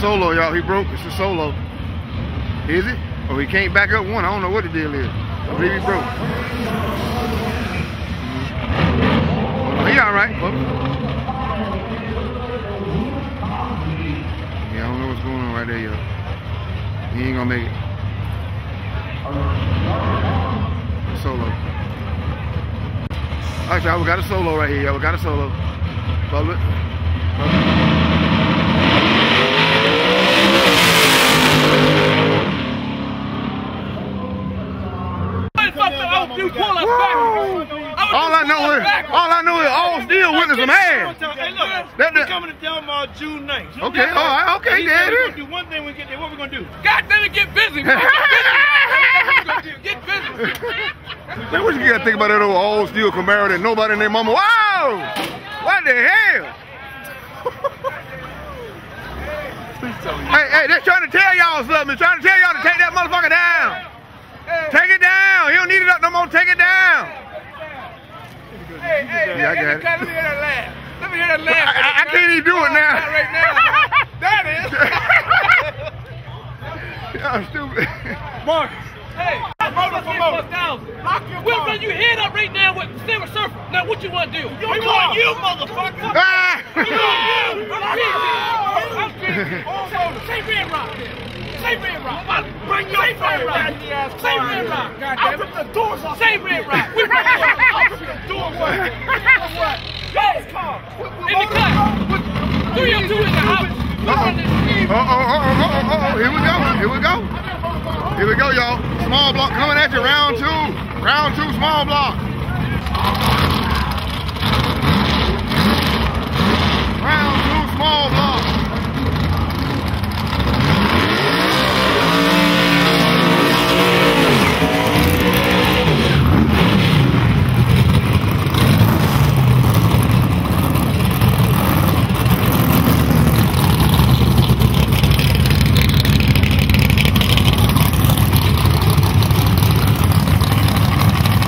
Solo, y'all. He broke. It's a solo. Is it? Oh, he can't back up one. I don't know what the deal is. I believe he broke. Oh, he all right, folks. Yeah, I don't know what's going on right there, y'all. He ain't gonna make it. Solo. All right, y'all. We got a solo right here, y'all. We got a solo. Public. All I know is, all I know is, all still witness some ass. Hey, look, That- that- coming to Delmar June 9th. Okay, all right, okay, He there said we're gonna do one thing we get there. What we gonna do? God damn it, get busy. man. Get busy. Man, what you gotta think about that old all steel Camaro that nobody and their mama? Wow! What the hell? hey, hey, they're trying to tell y'all something. They're trying to tell y'all to take that motherfucker down. Take it down. He don't need it up no more. Take it down. Hey, hey, Yeah, hey, got it. let me hear that laugh. Let me hear that laugh. I, I can't even do it now. Right now. that is. Y'all stupid. Marcus. hey, Roll promoter, promoter. Lock your We'll run you head up right now with Silver Surfer. Now, what you want to do? We want you, motherfucker. Ah! We want you. I'm busy. Say Red Rock. Say Red Rock. Bring your Say Red Rock. Say Red Rock. I'll rip the doors off. Say Red Rock. We bring you I'll rip the doors off. What? Go. car. In the cut. Three of two in the house. We run this Uh oh, uh oh, uh oh, uh oh. Here we go. Here we go. Here we go, y'all. Small block coming at you. Round two. Round two, small block. Round two, small block.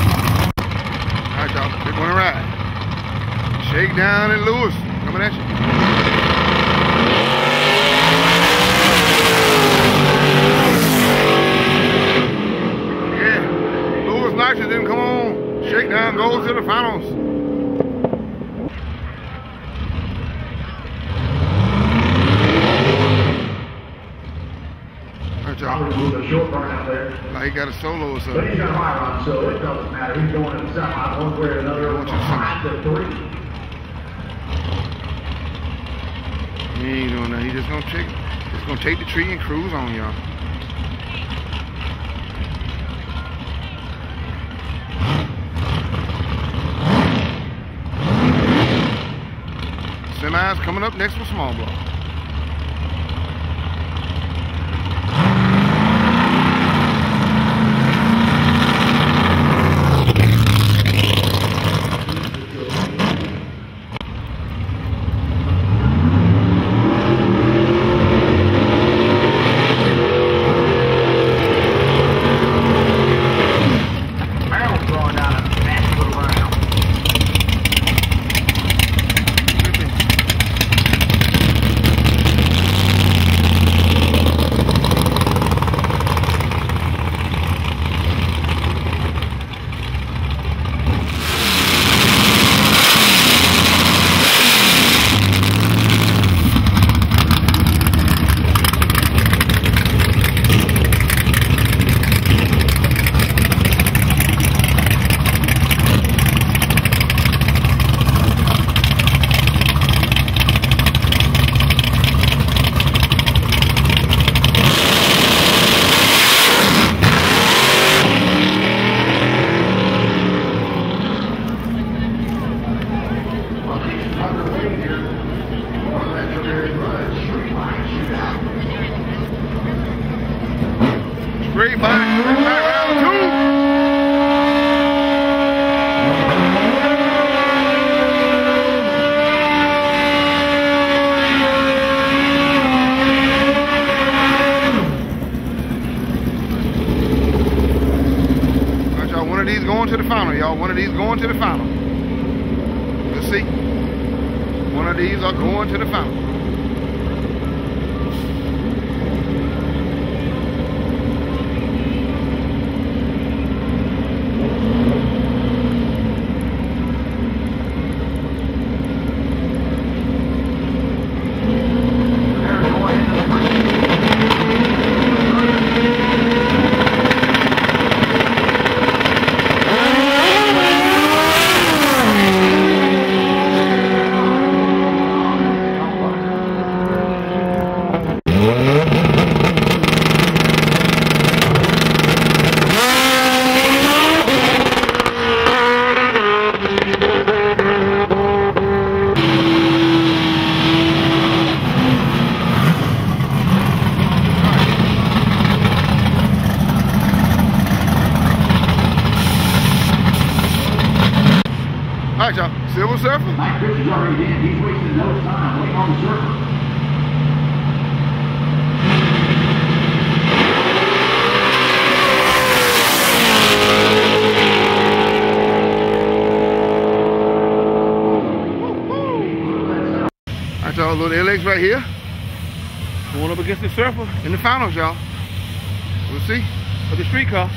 All right, y'all. They're going to ride. Shakedown and Lewis coming at you. Yeah. Lewis Knox didn't come on. Shakedown goes to the finals. All right, y'all. Probably moved a short run out there. Like he got a solo or But something. he's got a high run, so it doesn't matter. He's going in the semi one way or another. Going to the Behind the three. He ain't doing that. He just gonna take, just gonna take the tree and cruise on y'all. Semis coming up next with small block. In the finals, y'all. We'll see what the street car.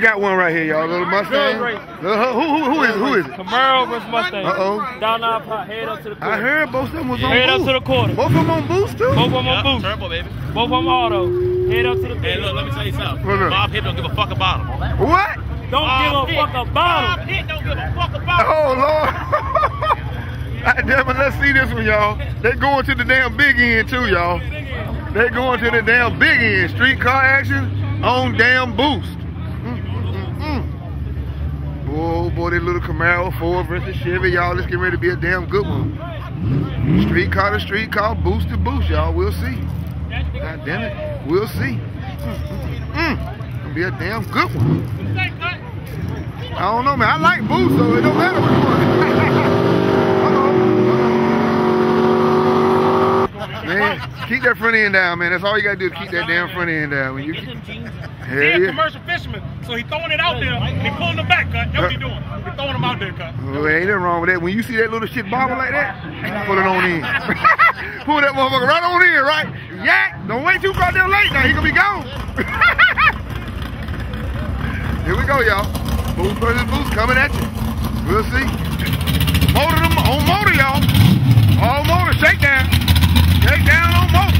Got one right here, y'all. Little Mustang. Little, who, who, who is it? Who is it? Camaro versus Mustang. Uh-oh. Down nine pot, head up to the quarter. I heard both of them was on Head up to the quarter. Both of them on boost too? Both of them on boost. Turbo, baby. Both of them auto. Head up to the Hey, look, let me tell you something. Look, look. Bob Hitt don't give a fuck about him. What? Don't give a fuck about Bob him. Don't give a fuck about him. Oh, Lord. God damn it, let's see this one, y'all. They going to the damn big end, too, y'all. They going to the damn big end. Street car action on damn boost. Mm, mm, mm, mm. Boy, boy, that little Camaro, Ford versus Chevy, y'all. Let's get ready to be a damn good one. Street car to street car, boost to boost, y'all. We'll see. God damn it. We'll see. Mm, mm, mm. Be a damn good one. I don't know, man. I like boost, though. it don't matter which one. Uh-oh. Man, keep that front end down, man. That's all you gotta do is keep that damn front end down. When you hell He's a yeah. commercial fisherman, so he throwing it out there and he pulling them back, cut. That's what he doing. He throwing them out there, cut. Oh, ain't nothing wrong with that. When you see that little shit bobbing like that, put it on in. Pull that motherfucker right on in, right? Yak! Don't wait too far goddamn late now. He gonna be gone. Here we go, y'all. Boost versus boost coming at you. We'll see. Motor them on motor, y'all. All motor, shakedown. Shakedown on motor.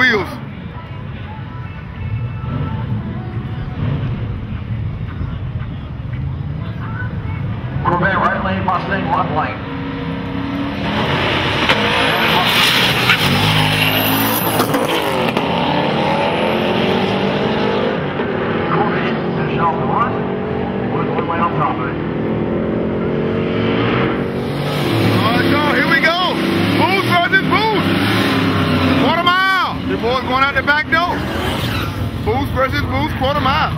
Wheels. Corvette right lane, Mustang left lane. Corvette finish off the run with one lane on top of it. All right, y'all, here we go. Booth versus Booth. Quarter mile. The boys going out the back door. Booth versus Booth, quarter mile.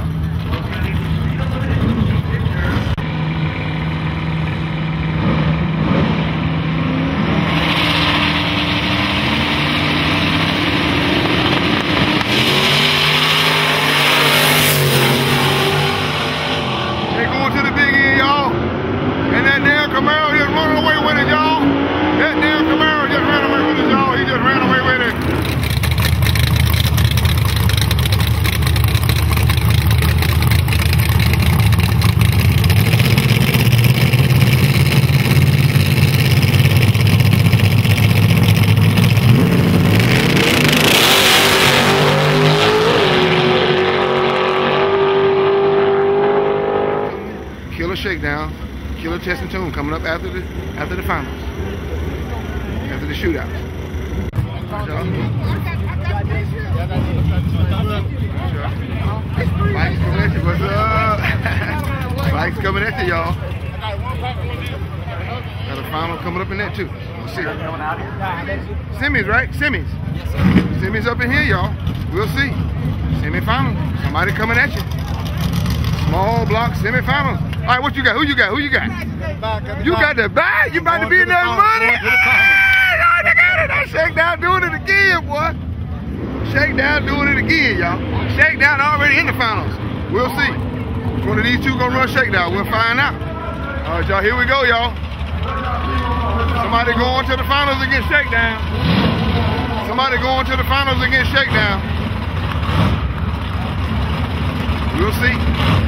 They going to the big end, y'all. And that damn Camaro just running away with it, y'all. That damn Camaro just ran away with it, y'all. He just ran away with it. Killer Shakedown, Killer Test and Tune coming up after the after the finals, after the shootout. Mike's coming at you. What's up? Mike's coming at you, y'all. Got a final coming up in that too. We'll see. Simmons, right? Simmons. Simmons up in here, y'all. We'll see. Semi-final. Somebody coming at you. Small block semifinals. All right, what you got? Who you got? Who you got? You got the bag. You about to be in that money. Ah, look at it. That shakedown doing it again, boy. Shakedown doing it again, y'all. Shakedown already in the finals. We'll see. Which one of these two gonna run shakedown? We'll find out. All right, y'all. Here we go, y'all. Somebody going to the finals against shakedown. Somebody going to the finals against shakedown. We'll see.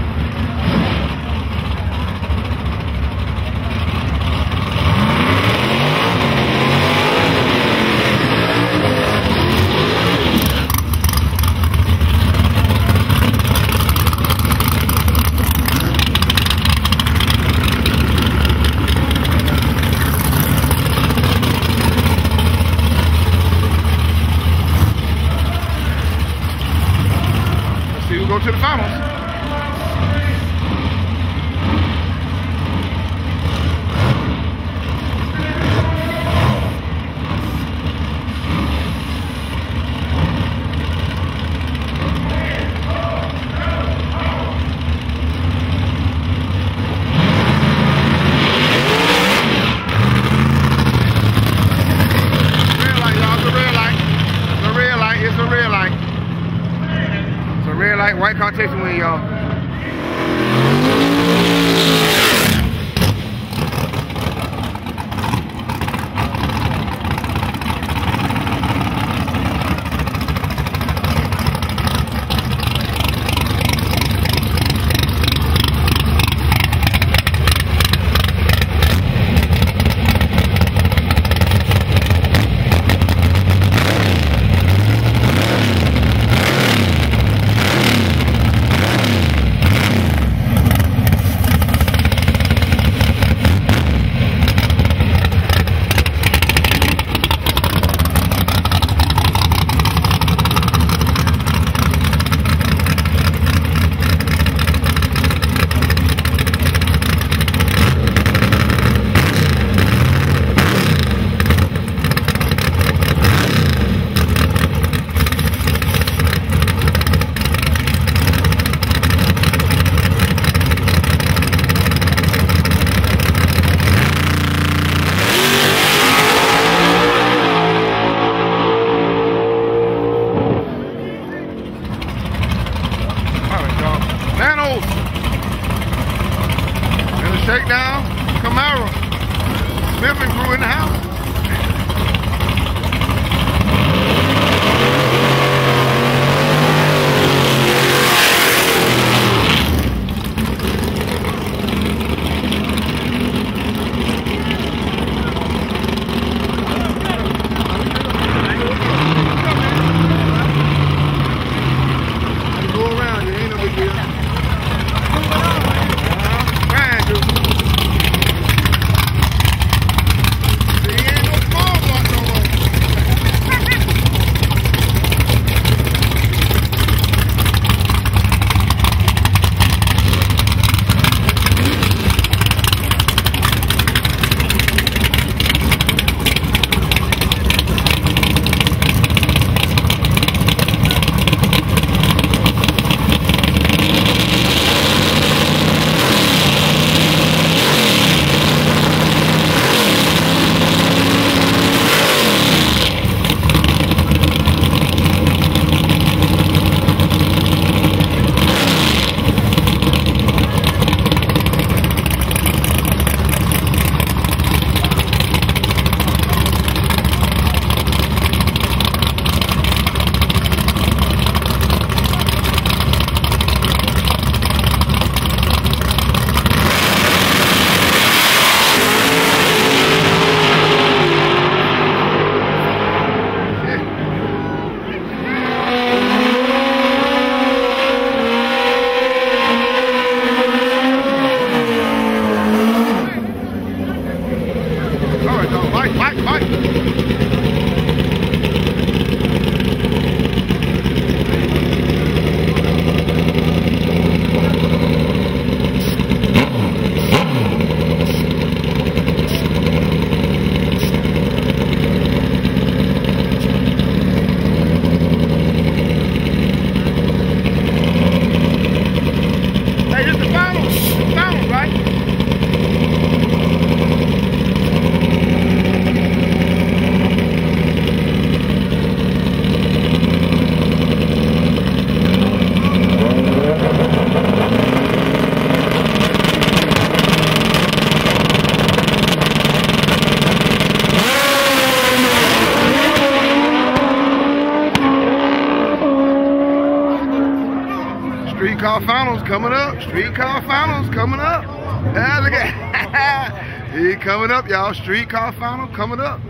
Up, y'all. Streetcar final coming up.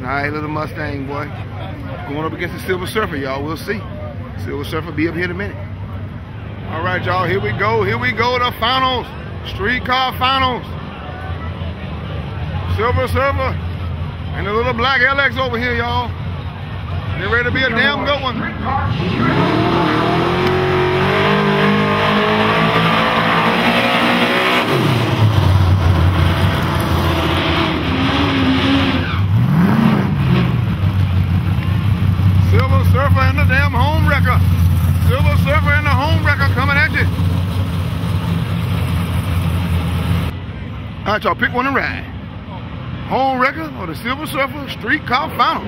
Nice little Mustang, boy. Going up against the Silver Surfer, y'all. We'll see. Silver Surfer be up here in a minute. All right, y'all. Here we go. Here we go. The finals. Streetcar finals. Silver Surfer and the little black LX over here, y'all. They're ready to be a damn good one. Silver Surfer and the damn home wrecker. Silver Surfer and the home wrecker coming at you. All right, y'all, pick one and ride. Home wrecker or the Silver Surfer Streetcar Final.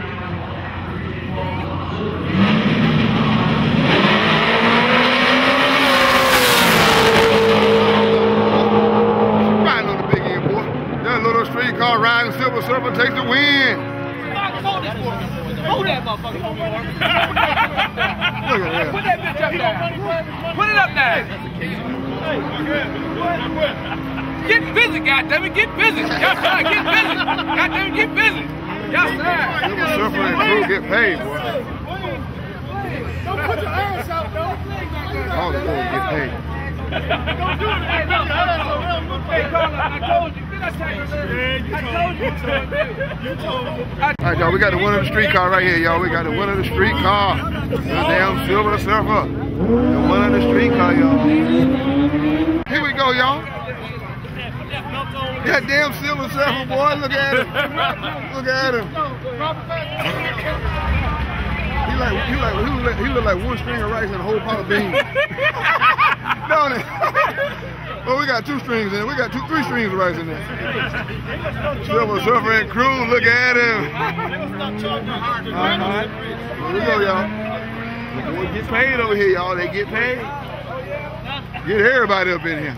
Riding on the big end, boy. That little streetcar riding Silver Surfer takes the win. Hold that motherfucker. Look at that. Put that bitch up there. Put it up there. Get busy, goddammit, get busy. Y'all side, get busy. Goddammit, get busy. Y'all side. Surfer and crew get paid, boy. Don't put your ass out, though. All the get paid. Don't do it. Hey, look, I told you. All right, y'all, we got the winner of the streetcar right here, y'all. We got the winner of the streetcar. The damn Silver Surfer. The winner of the streetcar, y'all. Here we go, y'all. That damn Silver Surfer, boy. Look at him. Look at him. He like, he like, he look like, he look like one string of rice and a whole pot of beans. Don't it? Well, we got two strings in it. We got two, three strings of rice in there. Silver Surfer and crew, look at him. Uh-huh. Here we go, y'all. The boys get paid over here, y'all. They get paid. Get everybody up in here.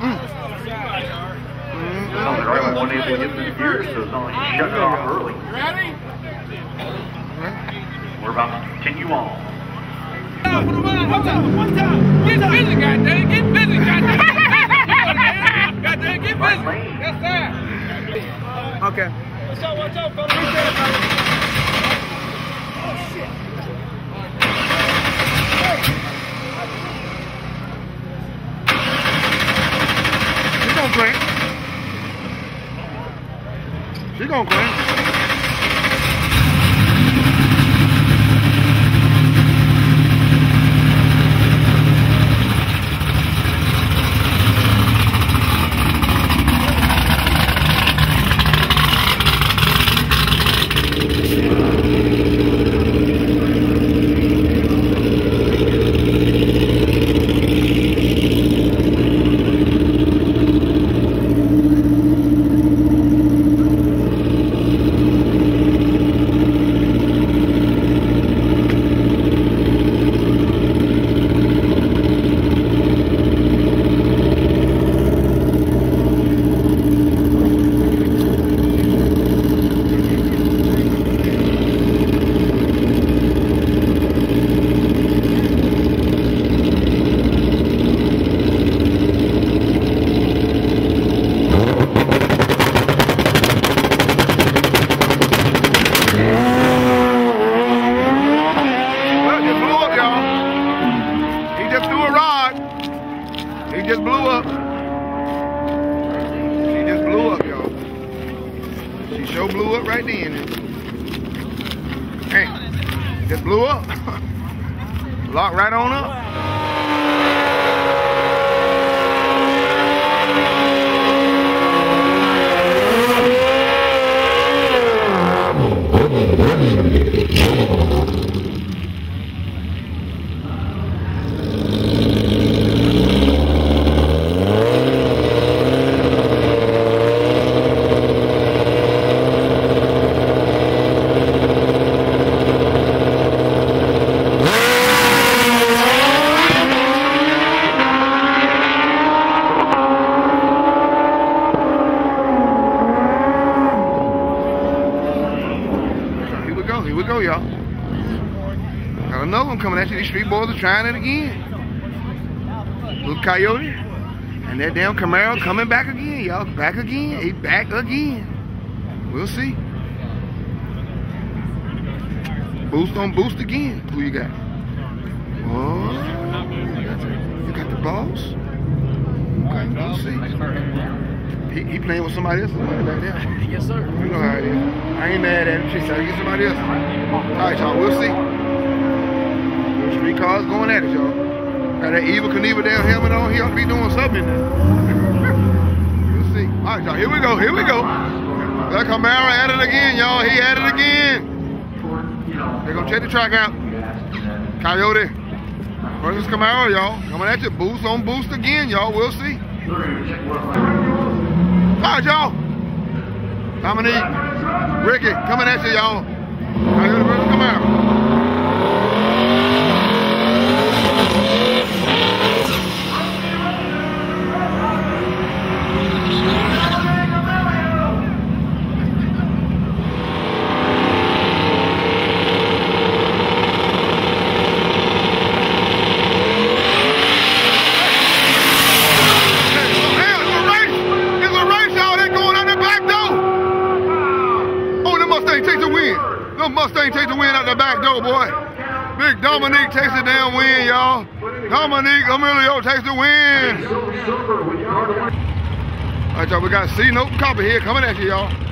Mm. Well, they're only one able to get through here, so it's not like you shut it off early. We're about to continue on. One time, one time. Get busy, goddamn. Get busy, goddamn. Goddamn, get busy. Yes, sir. Okay. Watch out, watch out, fellas. Appreciate it, fellas. She gonna clean. She gonna clean. Trying it again. Little Coyote. And that damn Camaro coming back again, y'all. Back again. He back again. We'll see. Boost on boost again. Who you got? Oh, you got the boss. Okay, we'll see. He, he playing with somebody else back there. Yes, sir. You know how it is. I ain't mad at him. She said, get somebody else. All right, y'all. We'll see. Street cars going at it, y'all. Got that Evel Knievel damn helmet on. He ought to be doing something there. we'll see. All right, y'all. Here we go. Here we go. That Camaro at it again, y'all. He at it again. They're going to check the track out. Coyote versus Camaro, y'all. Coming at you. Boost on boost again, y'all. We'll see. All right, y'all. Dominique, Ricky, coming at you, y'all. Coyote versus Camaro. Hell, it's a race. It's a race, y'all. They going out the back door. Oh, the Mustang takes the win. The Mustang takes the win out the back door, boy. Big Dominique takes the damn win, y'all. Dominique Emilio takes the win. All right, y'all. We got C Note and Copper here coming at you, y'all.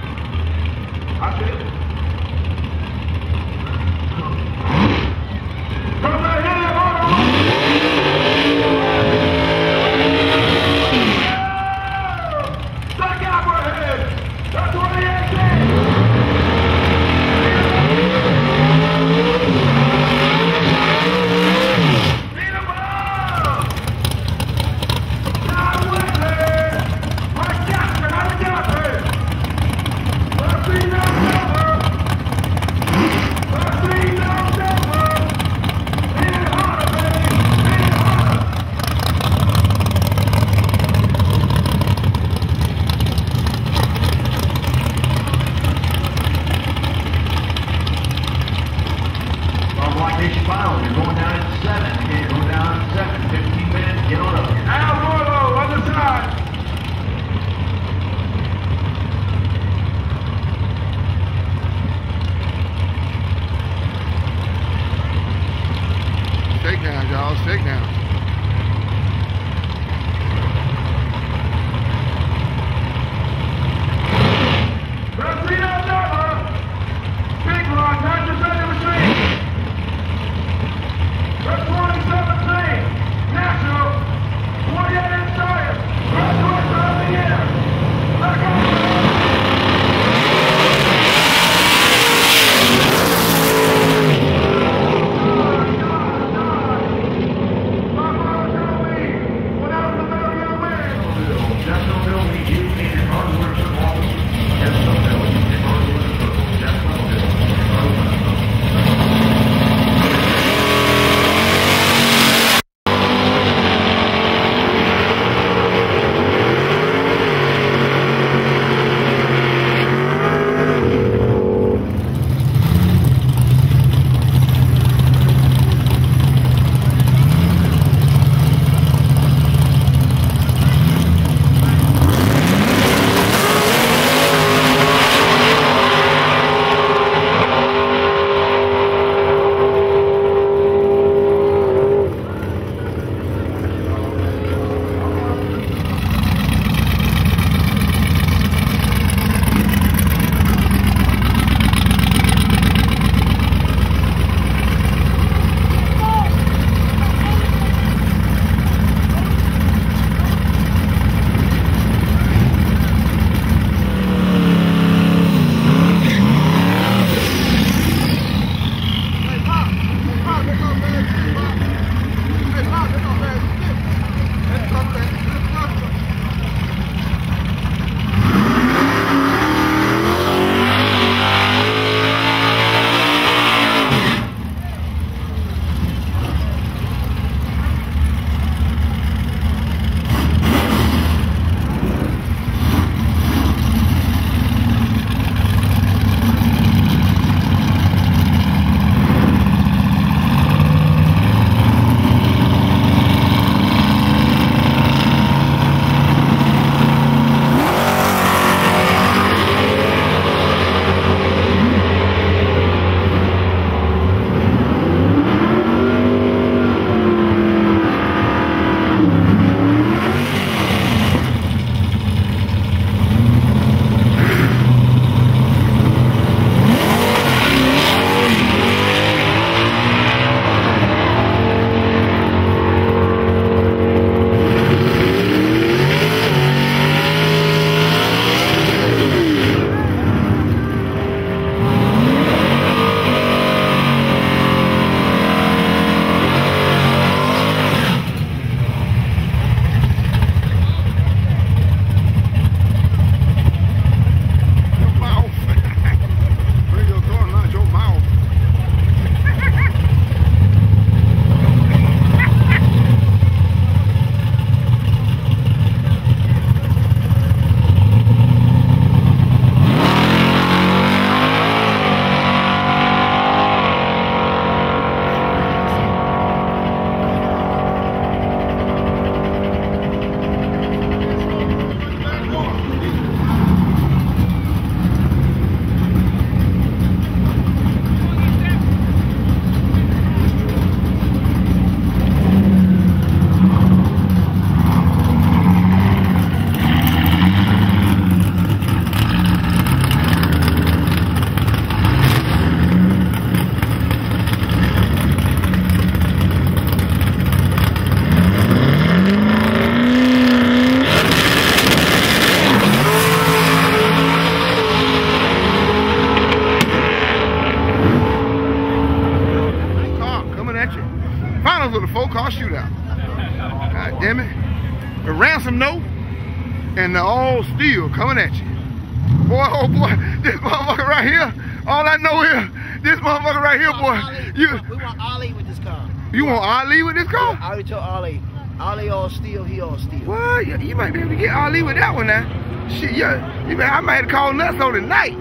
Right here, boy. You, we want Ali with this car. You want Ali with this car? Ali told Ali. Ali all steel, he all steel. What? You, you might be able to get Ali with that one now. Shit, yeah. You I might have to call Nuts on tonight.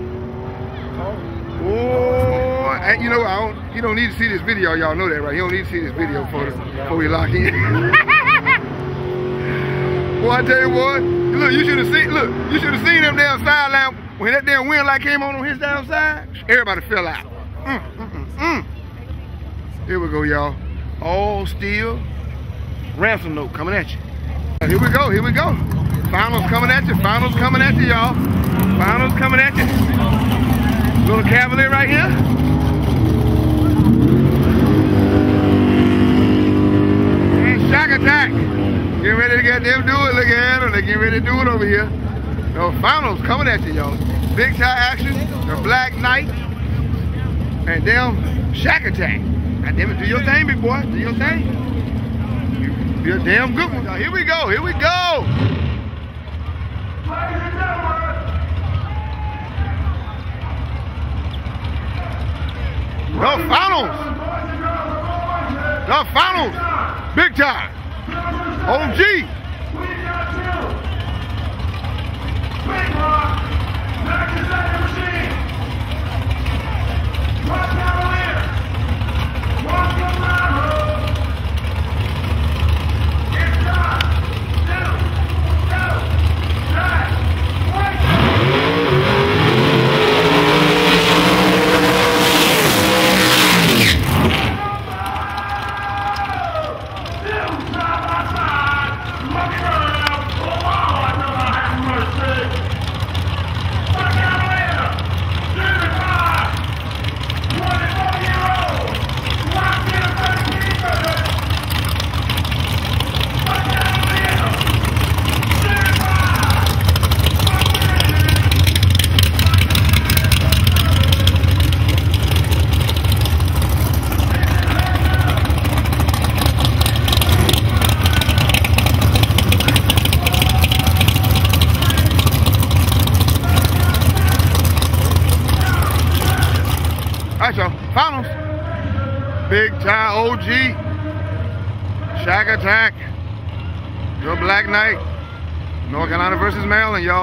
Oh, and you know, I don't, you don't need to see this video. Y'all know that, right? You don't need to see this video for before we lock in. Boy, I tell you what, look, you should have seen, look, you should have seen them down sideline when that damn wind light came on on his downside. Everybody fell out. Here we go, y'all. All steel. Ransom note coming at you. Here we go, here we go. Finals coming at you, finals coming at you, y'all. Finals coming at you. Little Cavalier right here. Shaq Attack. Get ready to get them do it. Look at them. They're getting ready to do it over here. No, finals coming at you, y'all. Big time action. The Black Knight. And them Shaq Attack. God damn it, do your thing, big boy. Do your thing. Be a damn good one. Here we go. Here we go. The finals. The finals. Big time. OG. All right,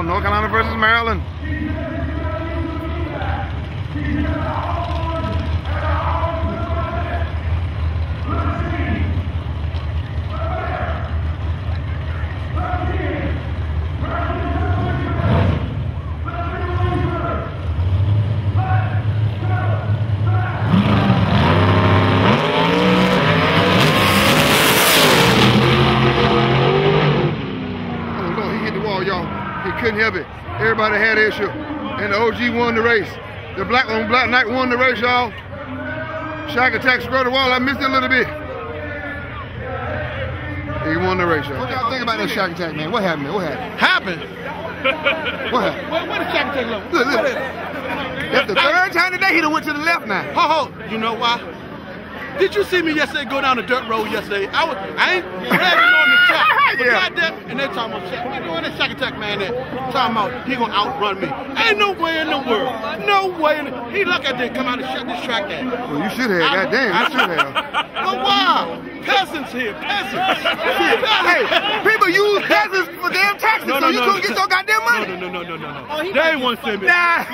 North Carolina versus Maryland. Oh Lord, he hit the wall, y'all. He couldn't help it. Everybody had an issue. And the OG won the race. The Black on Black Knight won the race, y'all. Shaq Attack scored the wall. I missed it a little bit. He won the race, y'all. What y'all think about that Shaq Attack, man? What happened. What happened? Happened. What happened? Where, where the Shaq Attack look? Look, look. That's the third time today he done went to the left now. Ho ho, you know why? Did you see me yesterday go down the dirt road yesterday? I was I ain't bragging on the track. But Yeah. goddamn, and they're talking about shit. What doing that Shaq Attack man there? Talking about he gonna outrun me. Ain't no way in the world. No way in the He lucky I didn't come out and shut this track down. Well, you should have. God damn, you should have. But why? Peasants here, peasants. hey, people use peasants for damn taxes, No, so no, you no, couldn't get your goddamn money. No, no, no, no, no, no. Oh, he They ain't want to send me. Nah.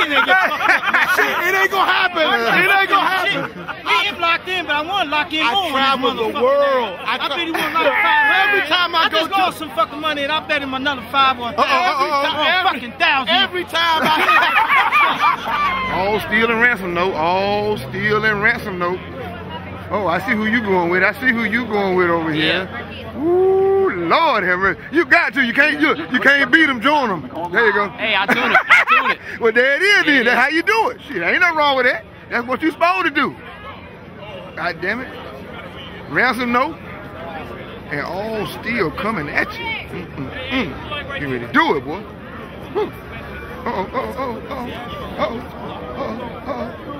Shit, it ain't gonna happen. It ain't gonna happen. He is locked in, but I want to lock in I more. on this travel the world. I I, tra- bet he want like five. Every time I I go just to- lost some fucking money, and I bet him another five or a Uh-oh, thousand. uh-oh, Or a uh-oh. fucking thousand. Every time I All steel and ransom note. All steel and ransom note. Oh, I see who you going with. I see who you going with over here. Ooh, Lord have mercy. You got to. You can't. You, you can't beat them. Join them. There you go. Hey, I tune it. I tune it. well, there it is. Then that's how you do it. Shit, ain't nothing wrong with that. That's what you supposed to do. God damn it. Ransom note. And all steel coming at you. Mm, mm, mm. Get ready to do it, boy. Whew. Uh-oh, uh-oh, uh-oh, uh-oh, uh-oh, uh-oh.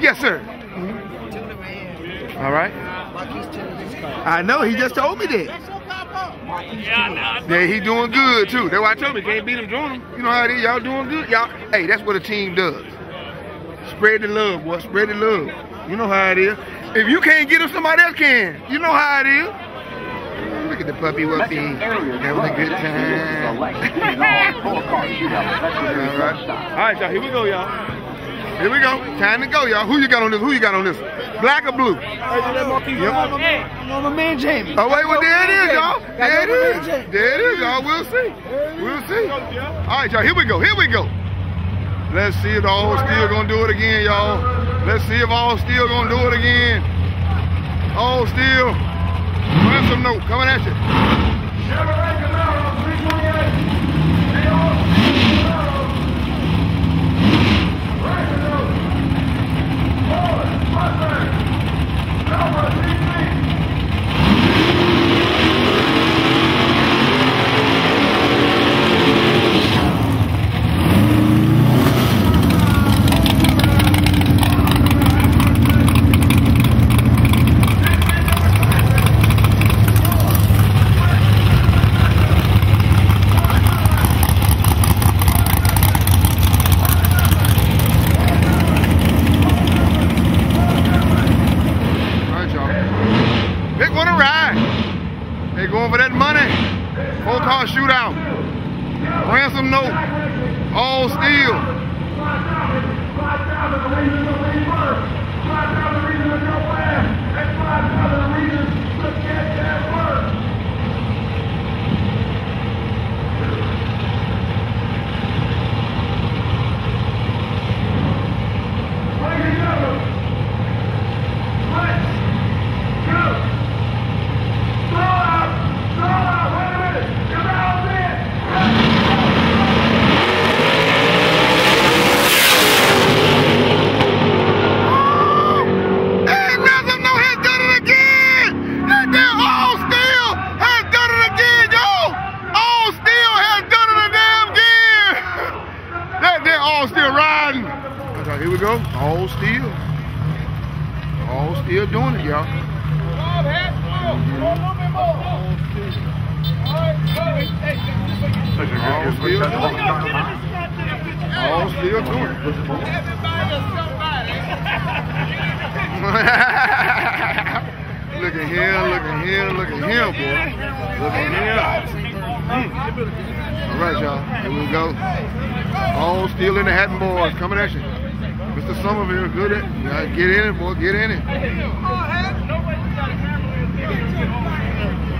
Yes, sir. All right. I know. He just told me that. Yeah. He doing good too. That's why I told him can't beat him doing him. You know how it is. Y'all doing good. Y'all. Hey, that's what a team does. Spread the love, boy. Spread the love. You know how it is. If you can't get him, somebody else can. You know how it is. Look at the puppy wuppy. Having a good time. All right. All right, y'all. Here we go, y'all. Here we go. Time to go, y'all. Who you got on this? Who you got on this? Black or blue? Hey, that Marquise. Yep. I'm on my man Jamie. Oh wait, well there it is, y'all. There it Gotta is. go with There it is, y'all. We'll see. We'll see. All right, y'all. Here we go. Here we go. Let's see if all still gonna do it again, y'all. Let's see if all still gonna do it again. All still. Ransom note coming at you. Chevrolet Camaro 328. All we go. All still in the Hatton boys coming at you. Mr. Somerville, good at you gotta get in it, boy. Get in it.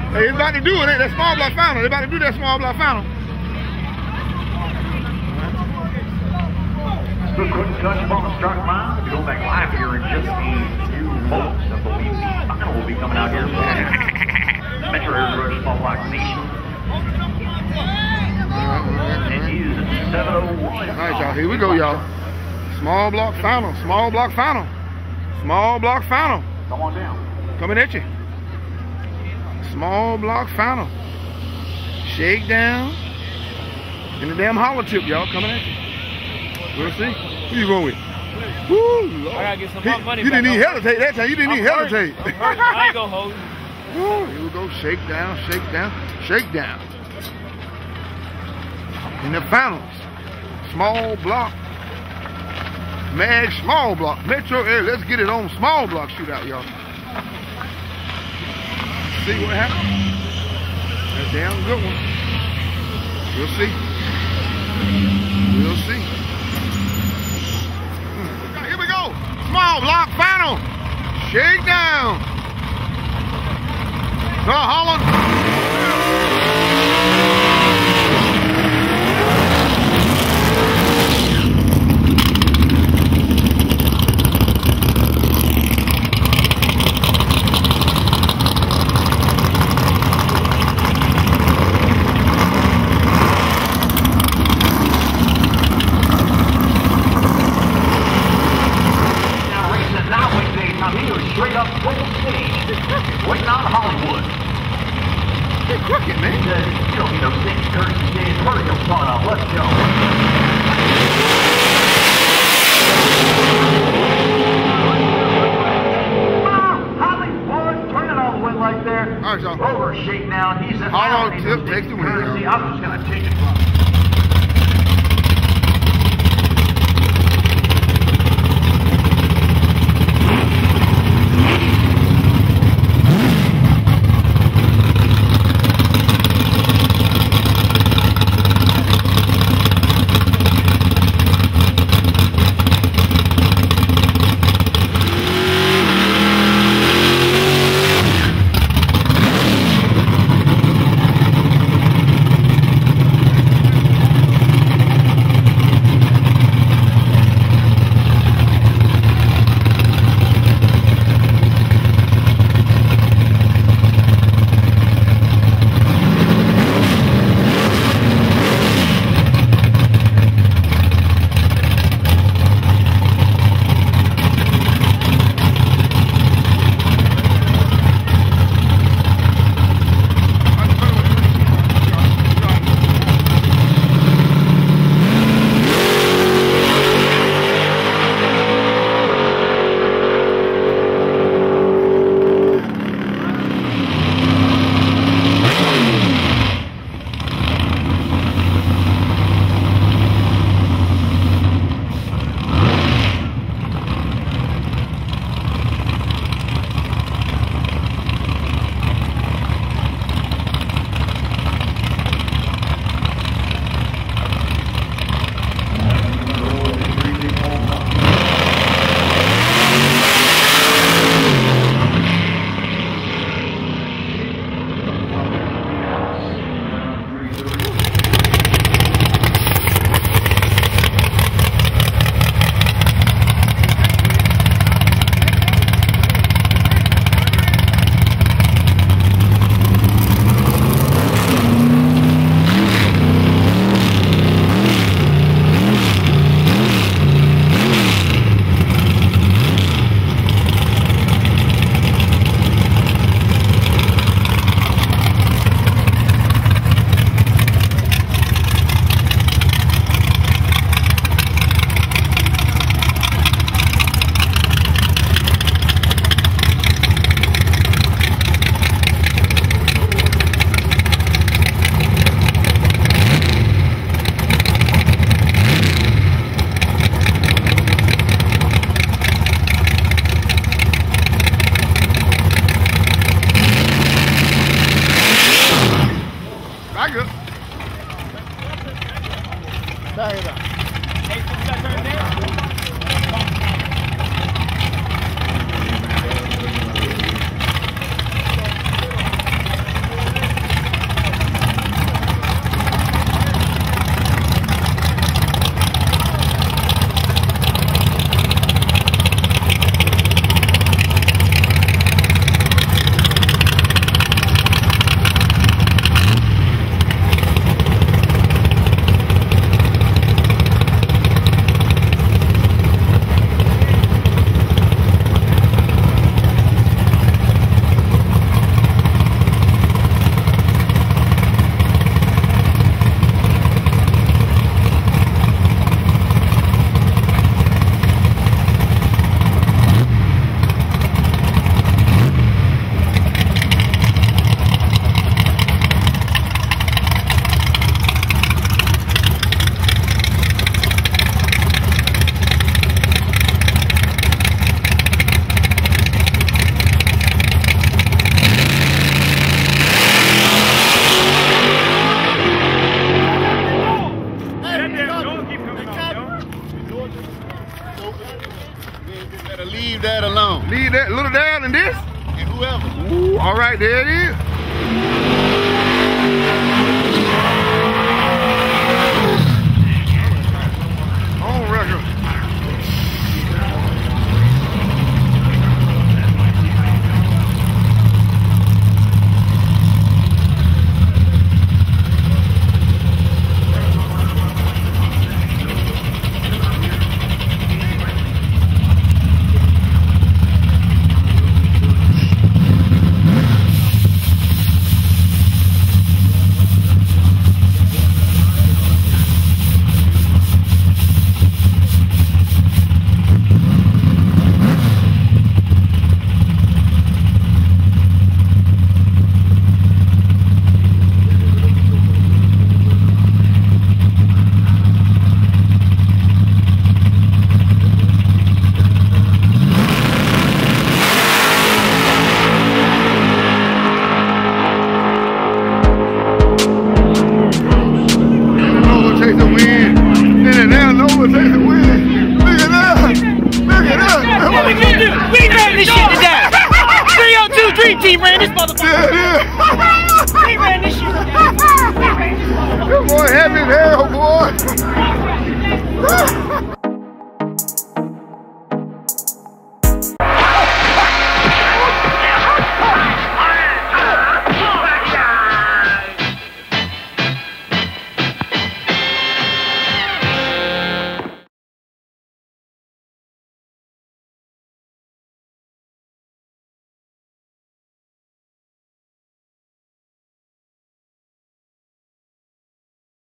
Hey, it's about to do it. That small block final. They about to do that small block final. The quick touch ball struck mine. We go back live here in just a few moments. I believe the final will be coming out here from Metro Air Rush Small Block Nation. It is 701. All right, y'all. Here we go, y'all. Small block final. Small block final. Small block final. Come on down. Coming at you. Small block final. Shakedown. In the damn hollow tip, y'all, coming at you. We'll see. Who you going with? Woo, Lord. I gotta get some He- money You didn't back even hesitate that time. You didn't I'm even hesitate. I'm hurt. I ain't gonna hold you. Woo, Here we go. Shake down, shake down, shake down. In the finals, small block. Mag small block. Metro Air, let's get it on small block shootout, y'all. See what happens. That's a damn good one. We'll see. We'll see. Hmm. Here we go. Small block final. Shake down. To Holland. Now racing now Wednesday, I'm here straight up West City. Waiting on Hollywood. right, y'all. Rover shakedown. He's at Hold on, Tip, takes the win, Courtesy, y'all. I'm just going to take it from